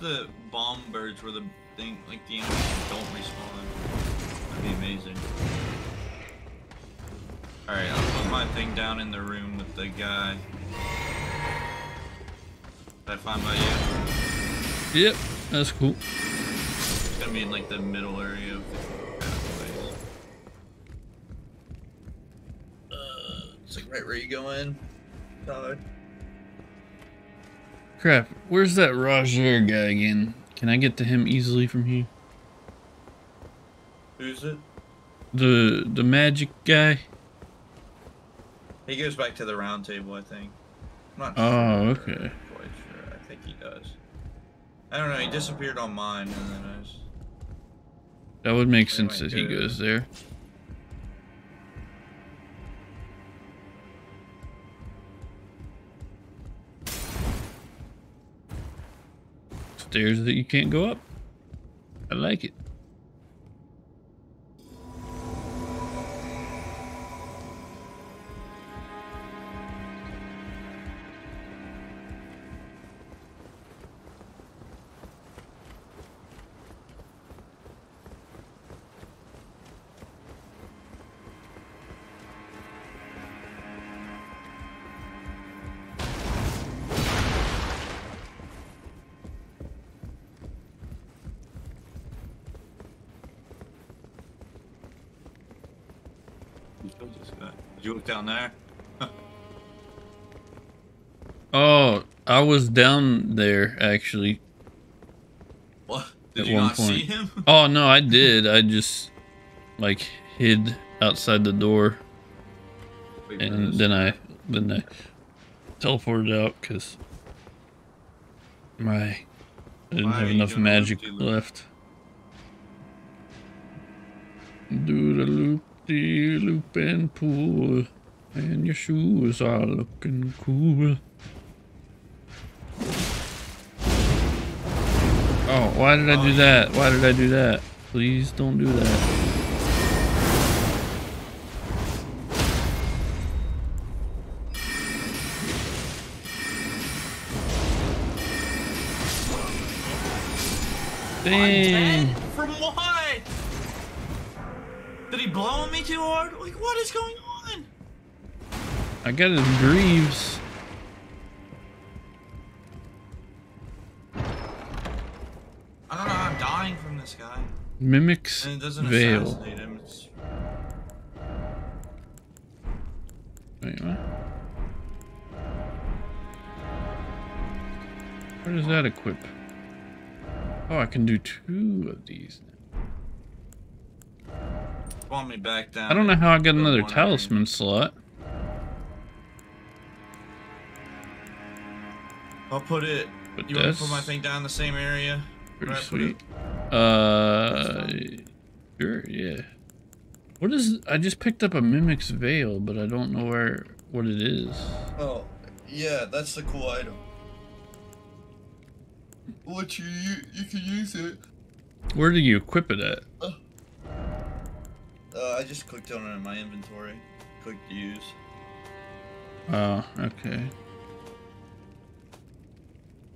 A: Wish the bomb birds were the thing, like the enemies don't respawn. That'd be amazing. Alright, I'll put my thing down in the room with the guy. Did I find by you?
B: Yep, that's cool.
A: It's gonna be in like the middle area of the pathways. Uh, it's like right where you go in. Todd.
B: Crap, where's that Roger guy again? Can I get to him easily from here?
A: Who's it?
B: The the magic guy?
A: He goes back to the round table, I think. I'm not
B: Oh,
A: sure,
B: okay.
A: Quite sure. I think he does. I don't know. He disappeared on mine, and then I just.
B: That would make sense that he
A: go.
B: goes there. Stairs that you can't go up. I like it.
A: Down there?
B: Oh, I was down there actually.
A: What? Did
B: At
A: you
B: one
A: not see
B: point.
A: him?
B: Oh no, I did. I just like hid outside the door
A: Wait
B: and then I then I teleported out because my I didn't
A: Why
B: have enough magic left. Do the loop the loop and pull, and your shoes are looking cool. Oh, why did I do that? Why did I do that? Please don't do that. Dang.
A: From what? Did he blow me too hard? Like, what is going on?
B: I got his greaves.
A: I don't know. I'm dying from this guy.
B: Mimics
A: And it doesn't
B: veil.
A: assassinate him. It's...
B: Wait, what? Where does that equip? Oh, I can do two of these.
A: Spawn me back down.
B: I don't know how I got another talisman slot.
A: I'll put it.
B: But
A: You want to put my thing down in the same area?
B: pretty
A: Where I put it?
B: sweet. Uh, sure, yeah. What is? I just picked up a Mimic's Veil, but I don't know where what it is.
A: Oh, Yeah, that's the cool item. What you you, you can use it.
B: Where do you equip it at?
A: Uh, I just clicked on it in my inventory. Clicked use.
B: Oh, okay.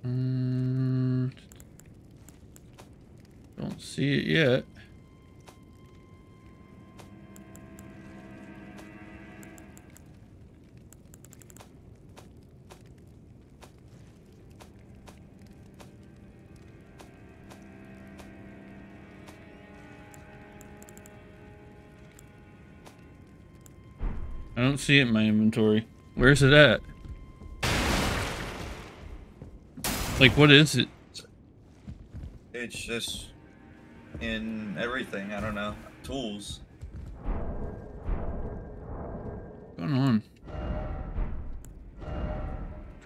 B: Mm, don't see it yet. I don't see it in my inventory. Where's it at? Like, what is it?
A: It's just in everything. I don't know. Tools.
B: What's going on?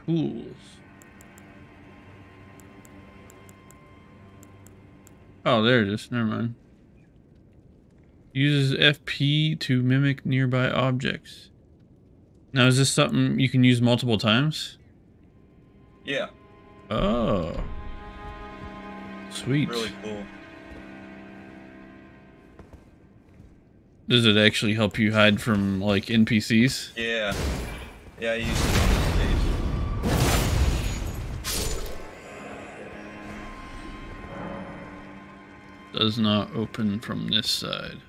B: Tools. Oh, there it is. Never mind. Uses FP to mimic nearby objects. Now, is this something you can use multiple times?
A: Yeah.
B: Oh. Sweet.
A: Really cool.
B: Does it actually help you hide from, like, NPCs?
A: Yeah. Yeah, I used it on this stage.
B: Does not open from this side.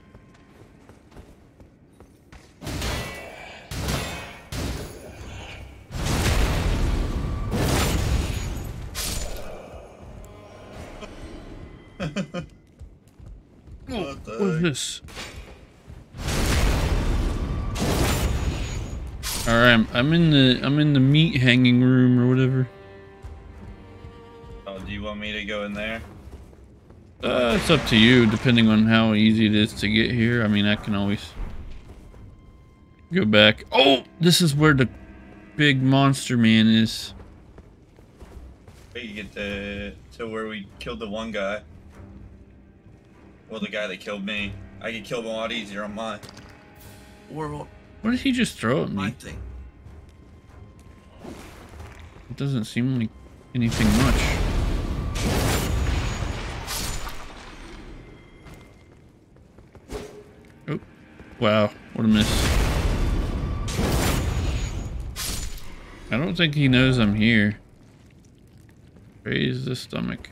A: What the
B: What is
A: heck?
B: this? Alright, I'm, I'm in the I'm in the meat hanging room or whatever.
A: Oh, do you want me to go in there?
B: Uh, it's up to you, depending on how easy it is to get here. I mean, I can always go back. Oh, this is where the big monster man is.
A: We get to to where we killed the one guy. Well, the guy that killed me. I could kill him a lot easier on mine.
D: World,
B: What did he just throw at me?
D: my thing.
B: It doesn't seem like anything much. Oh, wow, what a miss. I don't think he knows I'm here. Raise the stomach.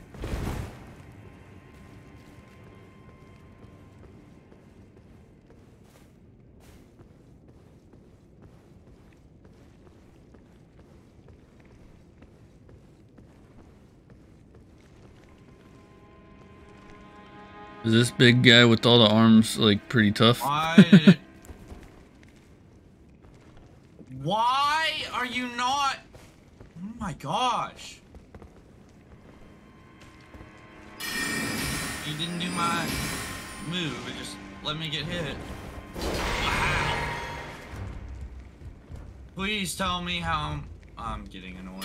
B: Is this big guy with all the arms like pretty tough?
D: Why. Why are you not... Oh my gosh. You didn't do my move. It just let me get hit. Wow. Please tell me how I'm, I'm getting annoyed.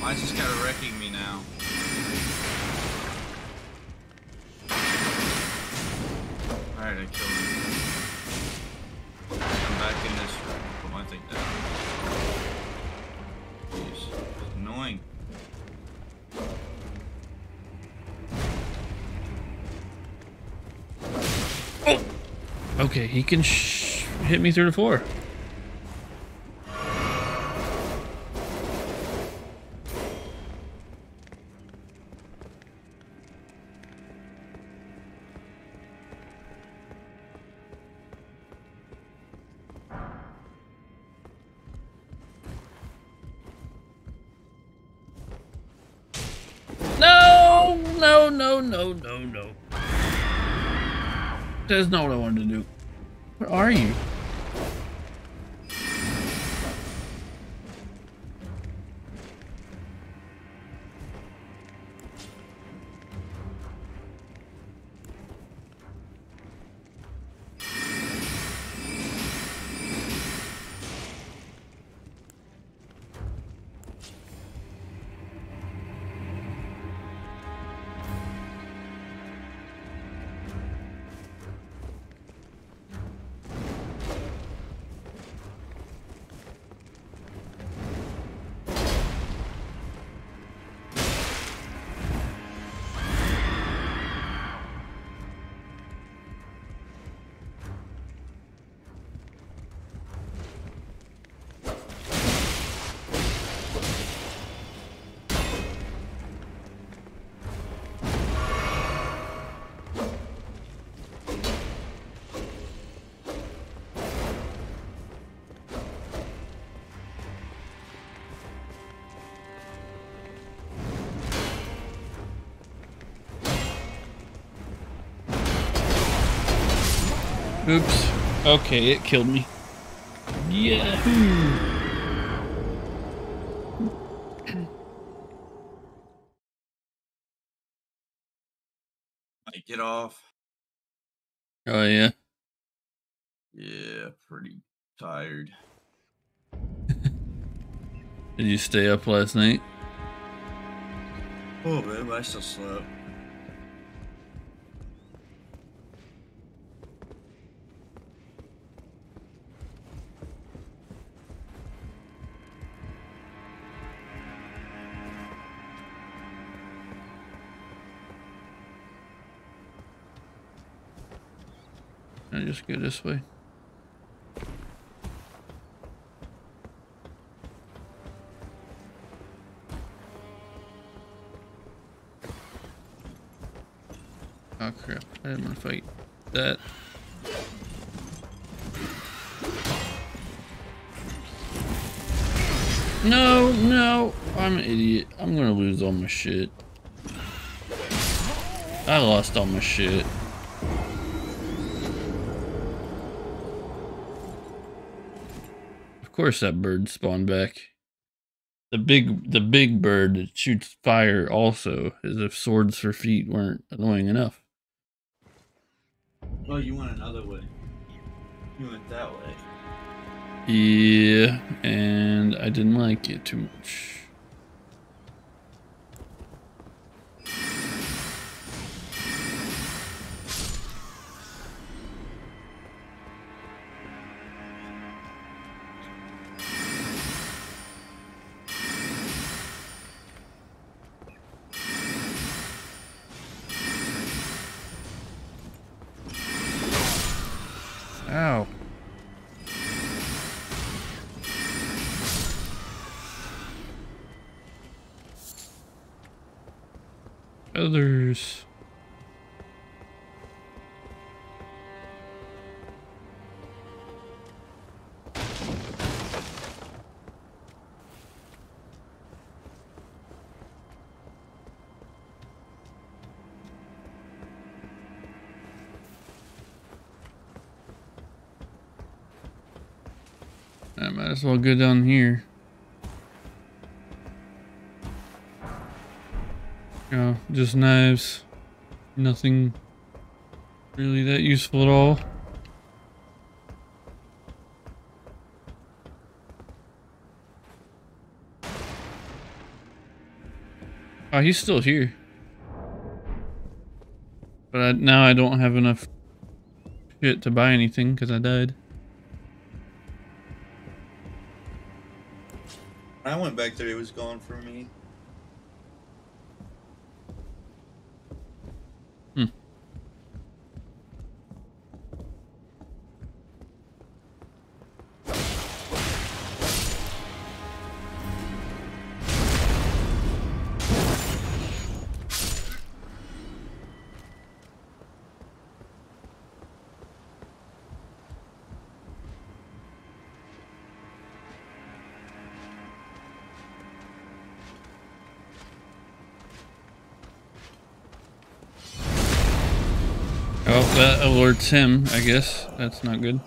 D: Why just this guy wrecking me now? Alright, I killed him. I'm back in this room. Put my thing down. Jeez. Annoying.
B: Okay, he can hit me through the floor. That's not what I wanted to do. Where are you? Oops. Okay, it killed me. Yahoo!
A: Like, get off.
B: Oh yeah.
A: Yeah, pretty tired.
B: Did you stay up last night?
A: Oh, babe, I still slept.
B: Just go this way. Oh crap, I didn't want to fight that. No, no, I'm an idiot. I'm gonna lose all my shit. I lost all my shit. Course that bird spawned back. The big the big bird that shoots fire also, as if swords for feet weren't annoying enough.
A: Oh, you went another way. You went that way.
B: Yeah, and I didn't like it too much. As well go down here. Oh, just knives. Nothing really that useful at all. Oh, he's still here. But I, now I don't have enough shit to buy anything because I died.
A: Back there, it was gone for me.
B: Oh, that alerts him, I guess. That's not good.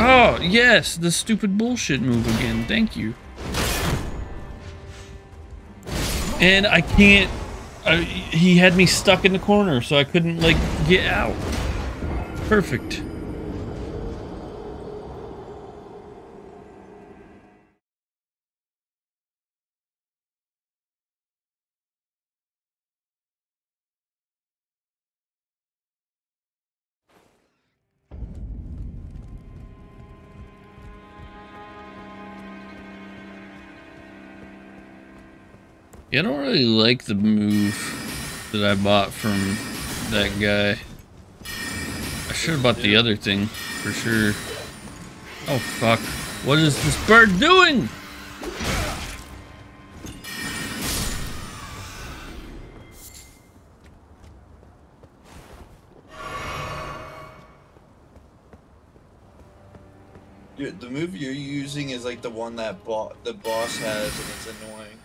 B: Oh, yes, the stupid bullshit move again. Thank you. And I can't... I, he had me stuck in the corner, so I couldn't, like, get out. Perfect. Yeah, I don't really like the move that I bought from that guy. I should have bought the other thing, for sure. Oh, fuck. What is this bird doing?
A: You're- the move you're using is like the one that bo- the boss has, and it's annoying.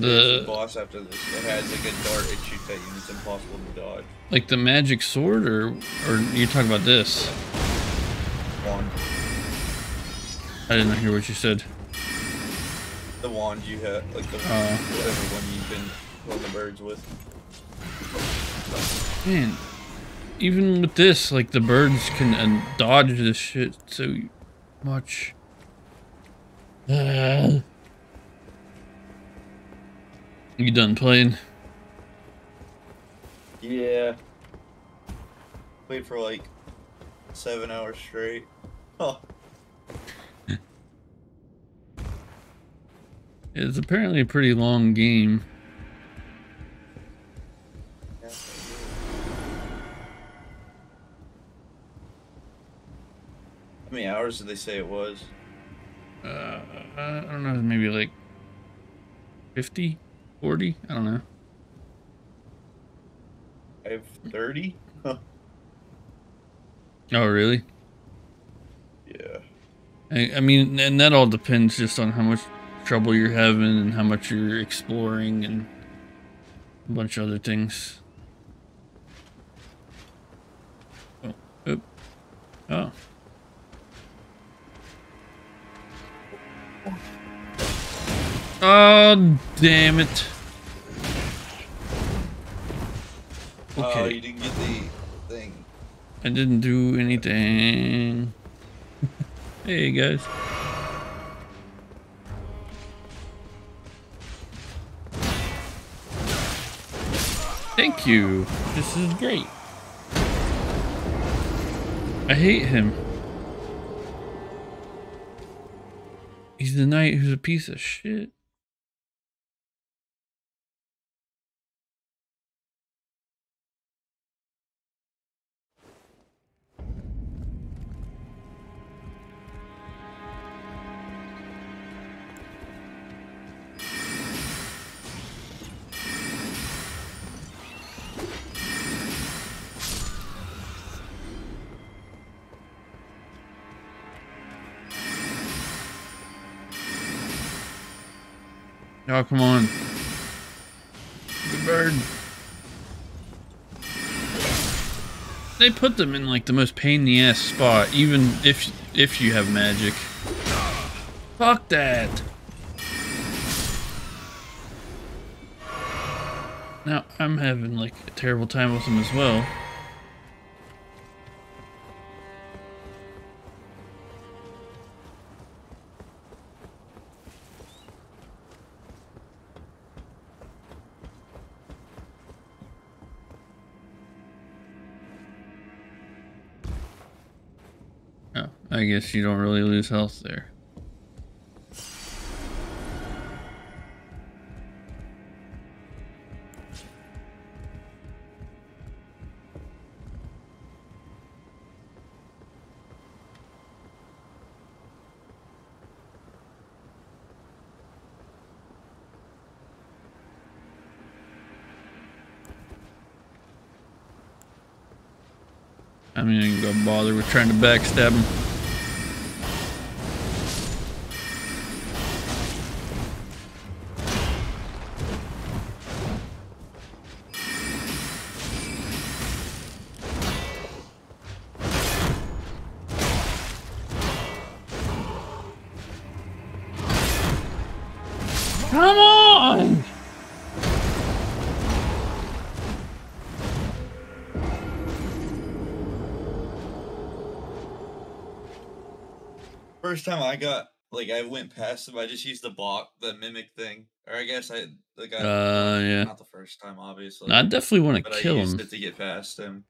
A: There's
B: The
A: boss after this it has like a dart it shoots at you, and it's impossible to dodge.
B: like the magic sword, or or you're talking about this?
A: Wand,
B: I didn't hear what you said.
A: the wand you have, like the
B: Oh.
A: whatever one you've been killing the birds with.
B: Man, even with this, like the birds can uh, dodge this shit so much. Uh, you done playing?
A: Yeah. Played for like seven hours straight. Oh,
B: It's apparently a pretty long game.
A: How many hours did they say it was?
B: Uh, I don't know, maybe like 50, 40? I don't know.
A: I have 30? Huh.
B: Oh, really?
A: Yeah.
B: I, I mean, and that all depends just on how much trouble you're having and how much you're exploring and a bunch of other things. Oh, oop. oh. Oh, damn it.
A: Oh,
B: Okay,
A: you didn't get the thing.
B: I didn't do anything. hey, guys. Thank you. This is great. I hate him. He's the knight who's a piece of shit. Oh, come on. Good bird. They put them in like the most pain in the ass spot, even if if you have magic. Fuck that. Now I'm having like a terrible time with them as well. I guess you don't really lose health there. I mean, I ain't gonna bother with trying to backstab him.
A: Got like I went past him, I just used the block, the mimic thing, or I guess I the guy.
B: Uh, yeah.
A: Not the first time, obviously.
B: I definitely want to
A: I
B: kill
A: used
B: him.
A: it to get past him.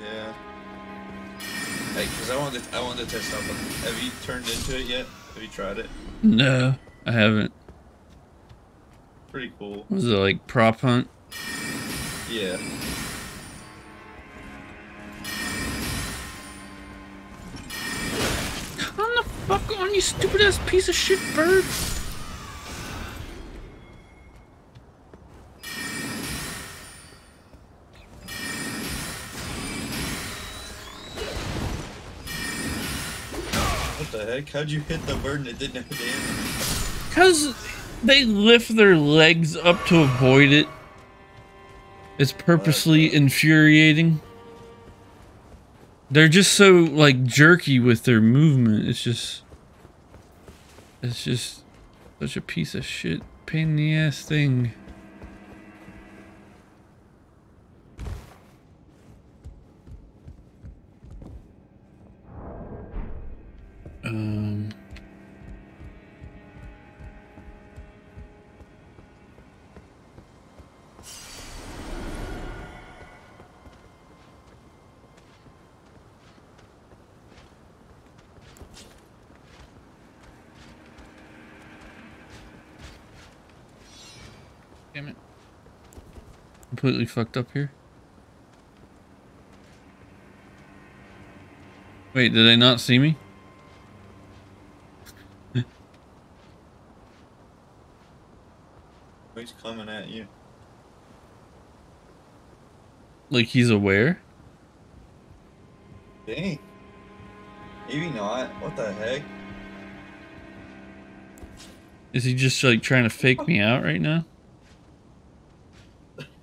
A: Yeah. Hey, cause I wanted to, I wanted to test out. the- Have you turned into it yet? Have you tried it?
B: No, I haven't.
A: Pretty cool.
B: Was it like prop hunt?
A: Yeah.
B: Fuck on, you stupid ass piece of shit bird!
A: What the heck? How'd you hit the bird and it didn't have damage?
B: Because they lift their legs up to avoid it. It's purposely infuriating. They're just so, like, jerky with their movement. It's just... It's just such a piece of shit. Pain in the ass thing. Um... Completely fucked up here. Wait, did they not see me?
A: He's coming at you.
B: Like he's aware?
A: Dang. Maybe not. What the heck?
B: Is he just like trying to fake me out right now?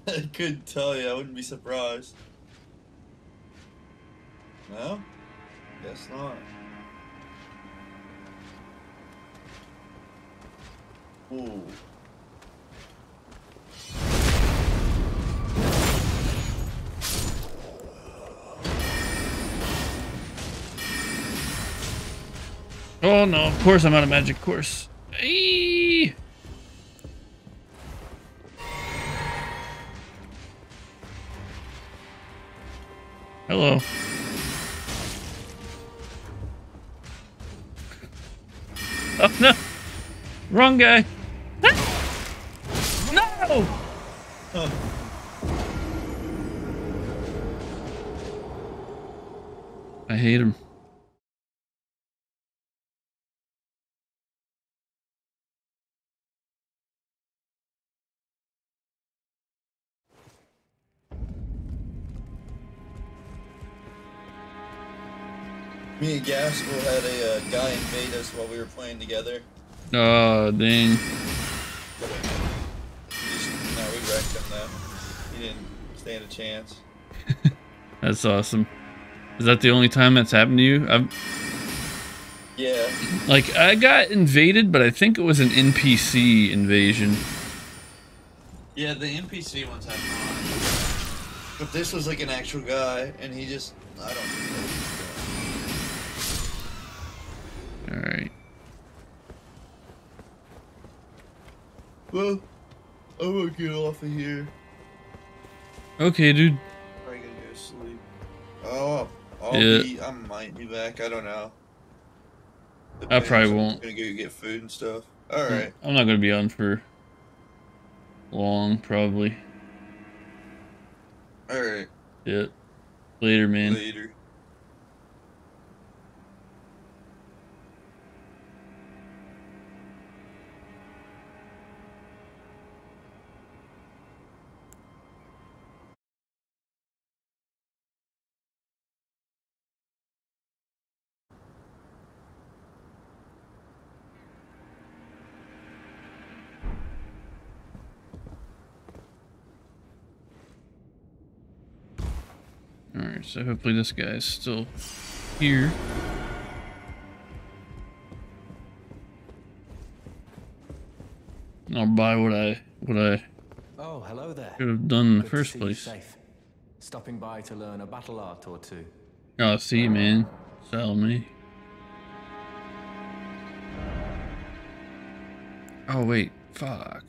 A: I couldn't tell you. I wouldn't be surprised. No? Guess not. Ooh.
B: Oh no, of course I'm out of magic course. Eee! Hello. Oh no! Wrong guy! No!
A: Huh.
B: I hate him.
A: Me and Gaskell had a uh, guy invade us while we were playing together.
B: Oh, dang.
A: Just, no, we wrecked him though. He didn't stand a chance.
B: That's awesome. Is that the only time that's happened to you? I've,
A: Yeah.
B: like, I got invaded, but I think it was an NPC invasion.
D: Yeah, the NPC ones have.
A: But this was like an actual guy, and he just, I don't know.
B: Alright.
A: Well, I'm gonna get off of here.
B: Okay, dude.
A: Probably gonna go to sleep. Oh, I'll
B: Yeah.
A: be, I might be back, I don't know.
B: I probably won't.
A: I'm gonna go get food and stuff. Alright.
B: I'm not gonna be on for long, probably.
A: Alright.
B: Yeah. Later, man.
A: Later.
B: Alright, so hopefully this guy's still here. I'll buy what I what I
F: Oh, hello there.
B: should have done in the
F: Good
B: first place.
F: Safe. Stopping by to learn a battle art or two.
B: Oh, see, you, man. Sell me. Oh, wait. Fuck.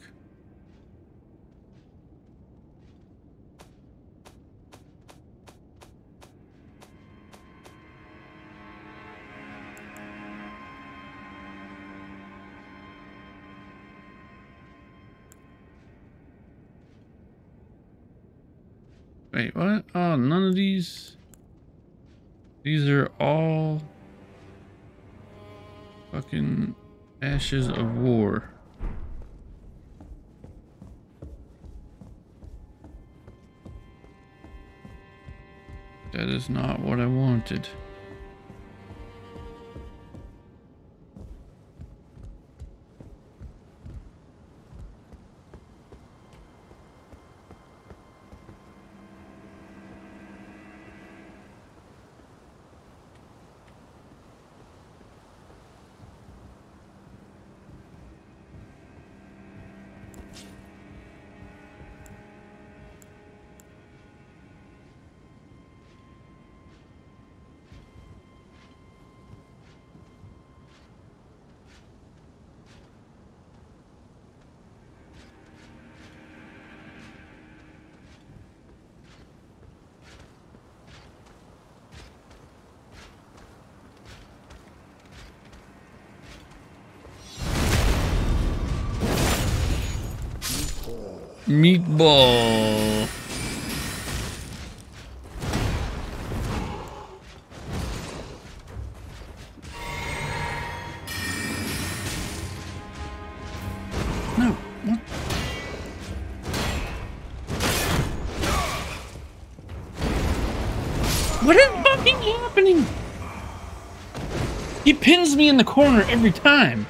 B: Wait, what? Oh, none of these. These are all fucking ashes of war. That is not what I wanted. Meatball. No, what? What is fucking happening? He pins me in the corner every time.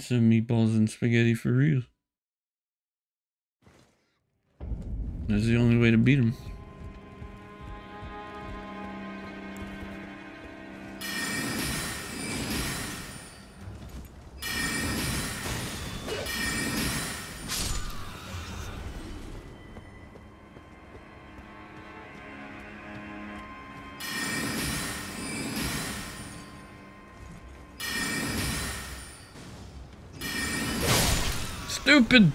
B: Some meatballs and spaghetti for real. That's the only way to beat him. Stupid.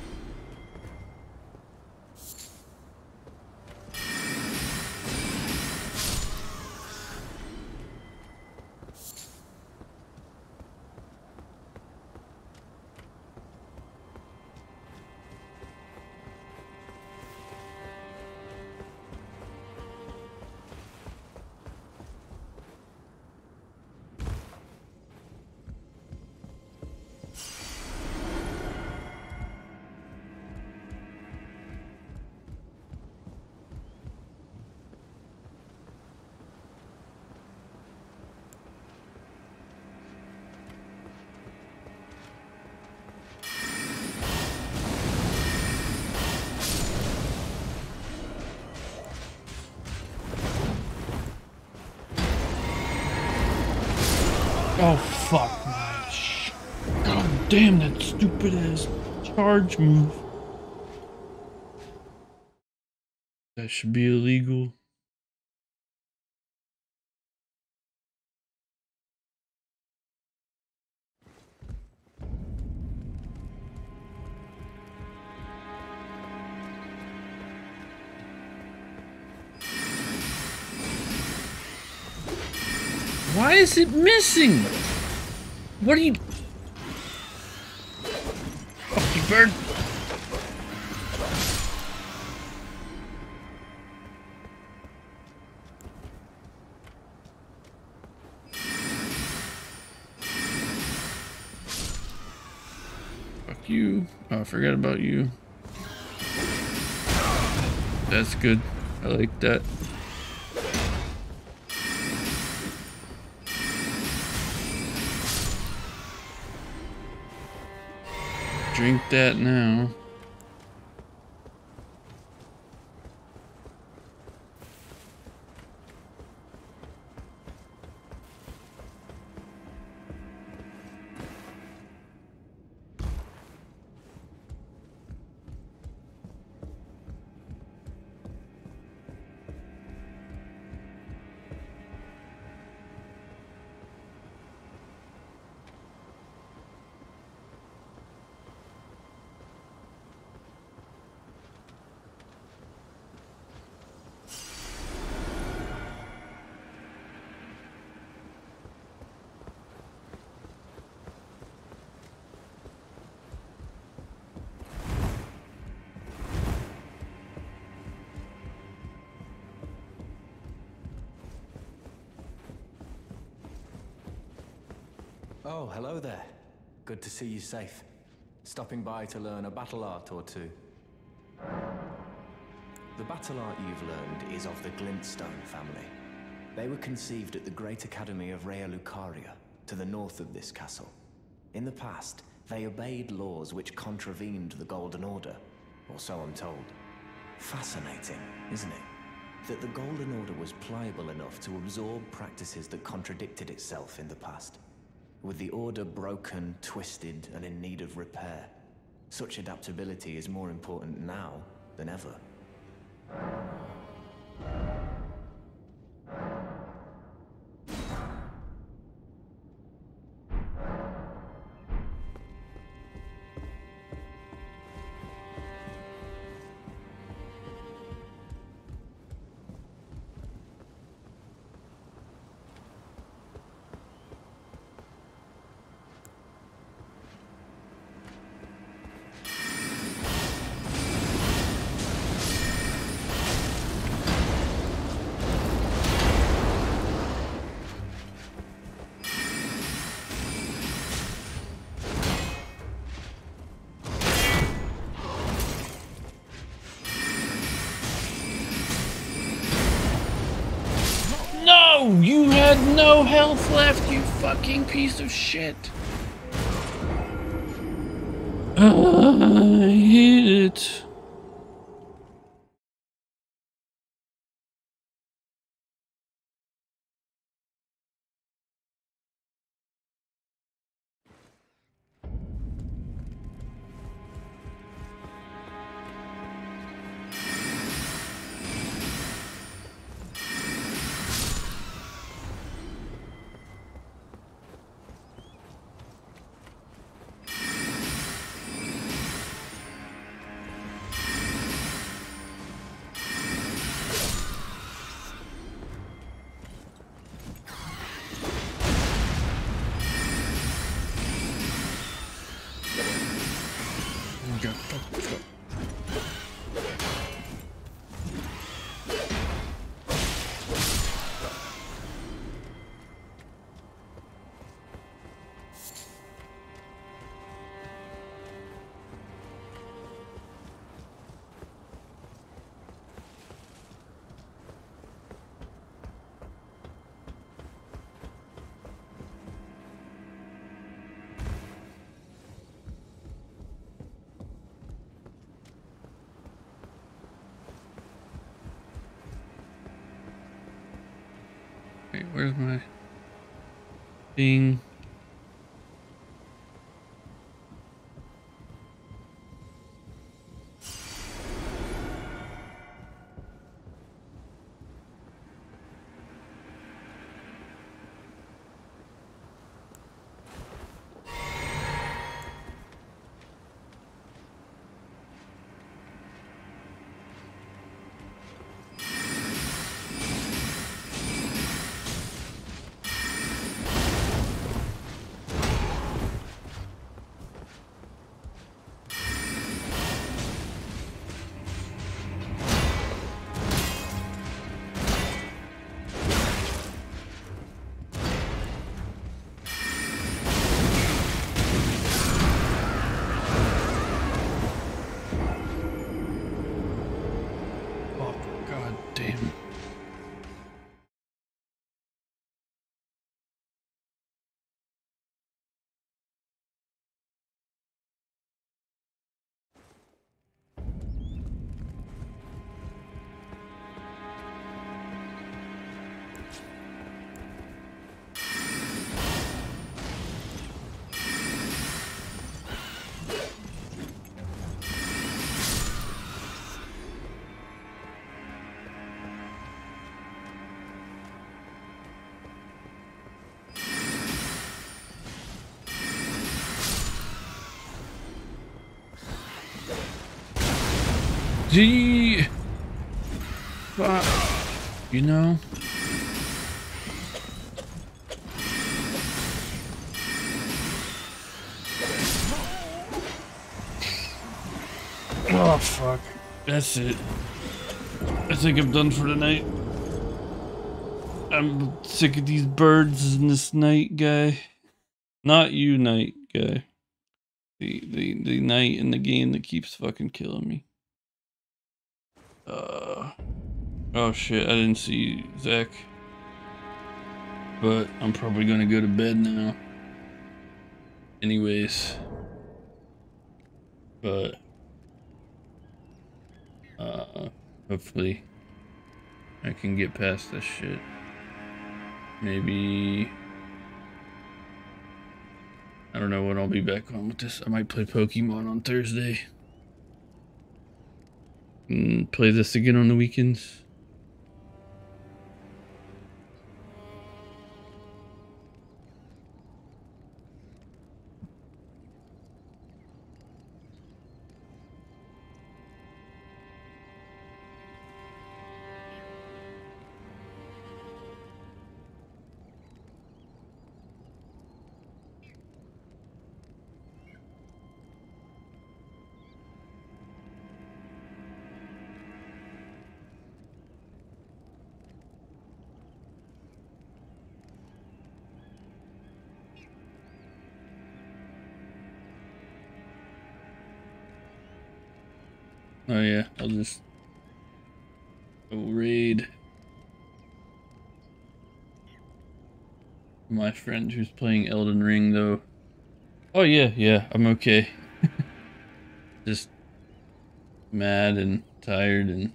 B: Damn that stupid ass charge move. That should be illegal. Why is it missing? What are you... Fuck you, Fuck you. Oh, I forgot about you. That's good. I like that. Drink that now.
F: Hello there. Good to see you safe. Stopping by to learn a battle art or two. The battle art you've learned is of the Glintstone family. They were conceived at the Great Academy of Raya Lucaria, to the north of this castle. In the past, they obeyed laws which contravened the Golden Order, or so I'm told. Fascinating, isn't it? That the Golden Order was pliable enough to absorb practices that contradicted itself in the past. With the Order broken, twisted, and in need of repair, such adaptability is more important now than ever.
B: No health left, you fucking piece of shit. I hate it. Thing? Gee. Fuck. You know? Oh, fuck. That's it. I think I'm done for tonight. I'm sick of these birds and this knight guy. Not you, night guy. The, the, the knight in the game that keeps fucking killing me. Uh, oh shit, I didn't see Zach. But I'm probably gonna go to bed now. Anyways. But, uh, hopefully I can get past this shit. Maybe. I don't know when I'll be back on with this. I might play Pokemon on Thursday. And play this again on the weekends. I'll just go raid. my friend who's playing Elden Ring though. Oh yeah, yeah, I'm okay. Just mad and tired and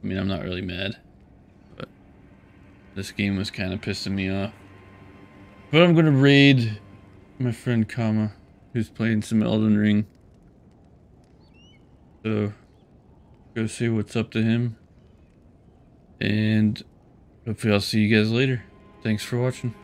B: I mean I'm not really mad. But this game was kind of pissing me off. But I'm gonna raid my friend Kama, who's playing some Elden Ring. So go see what's up to him. And hopefully I'll see you guys later. Thanks for watching.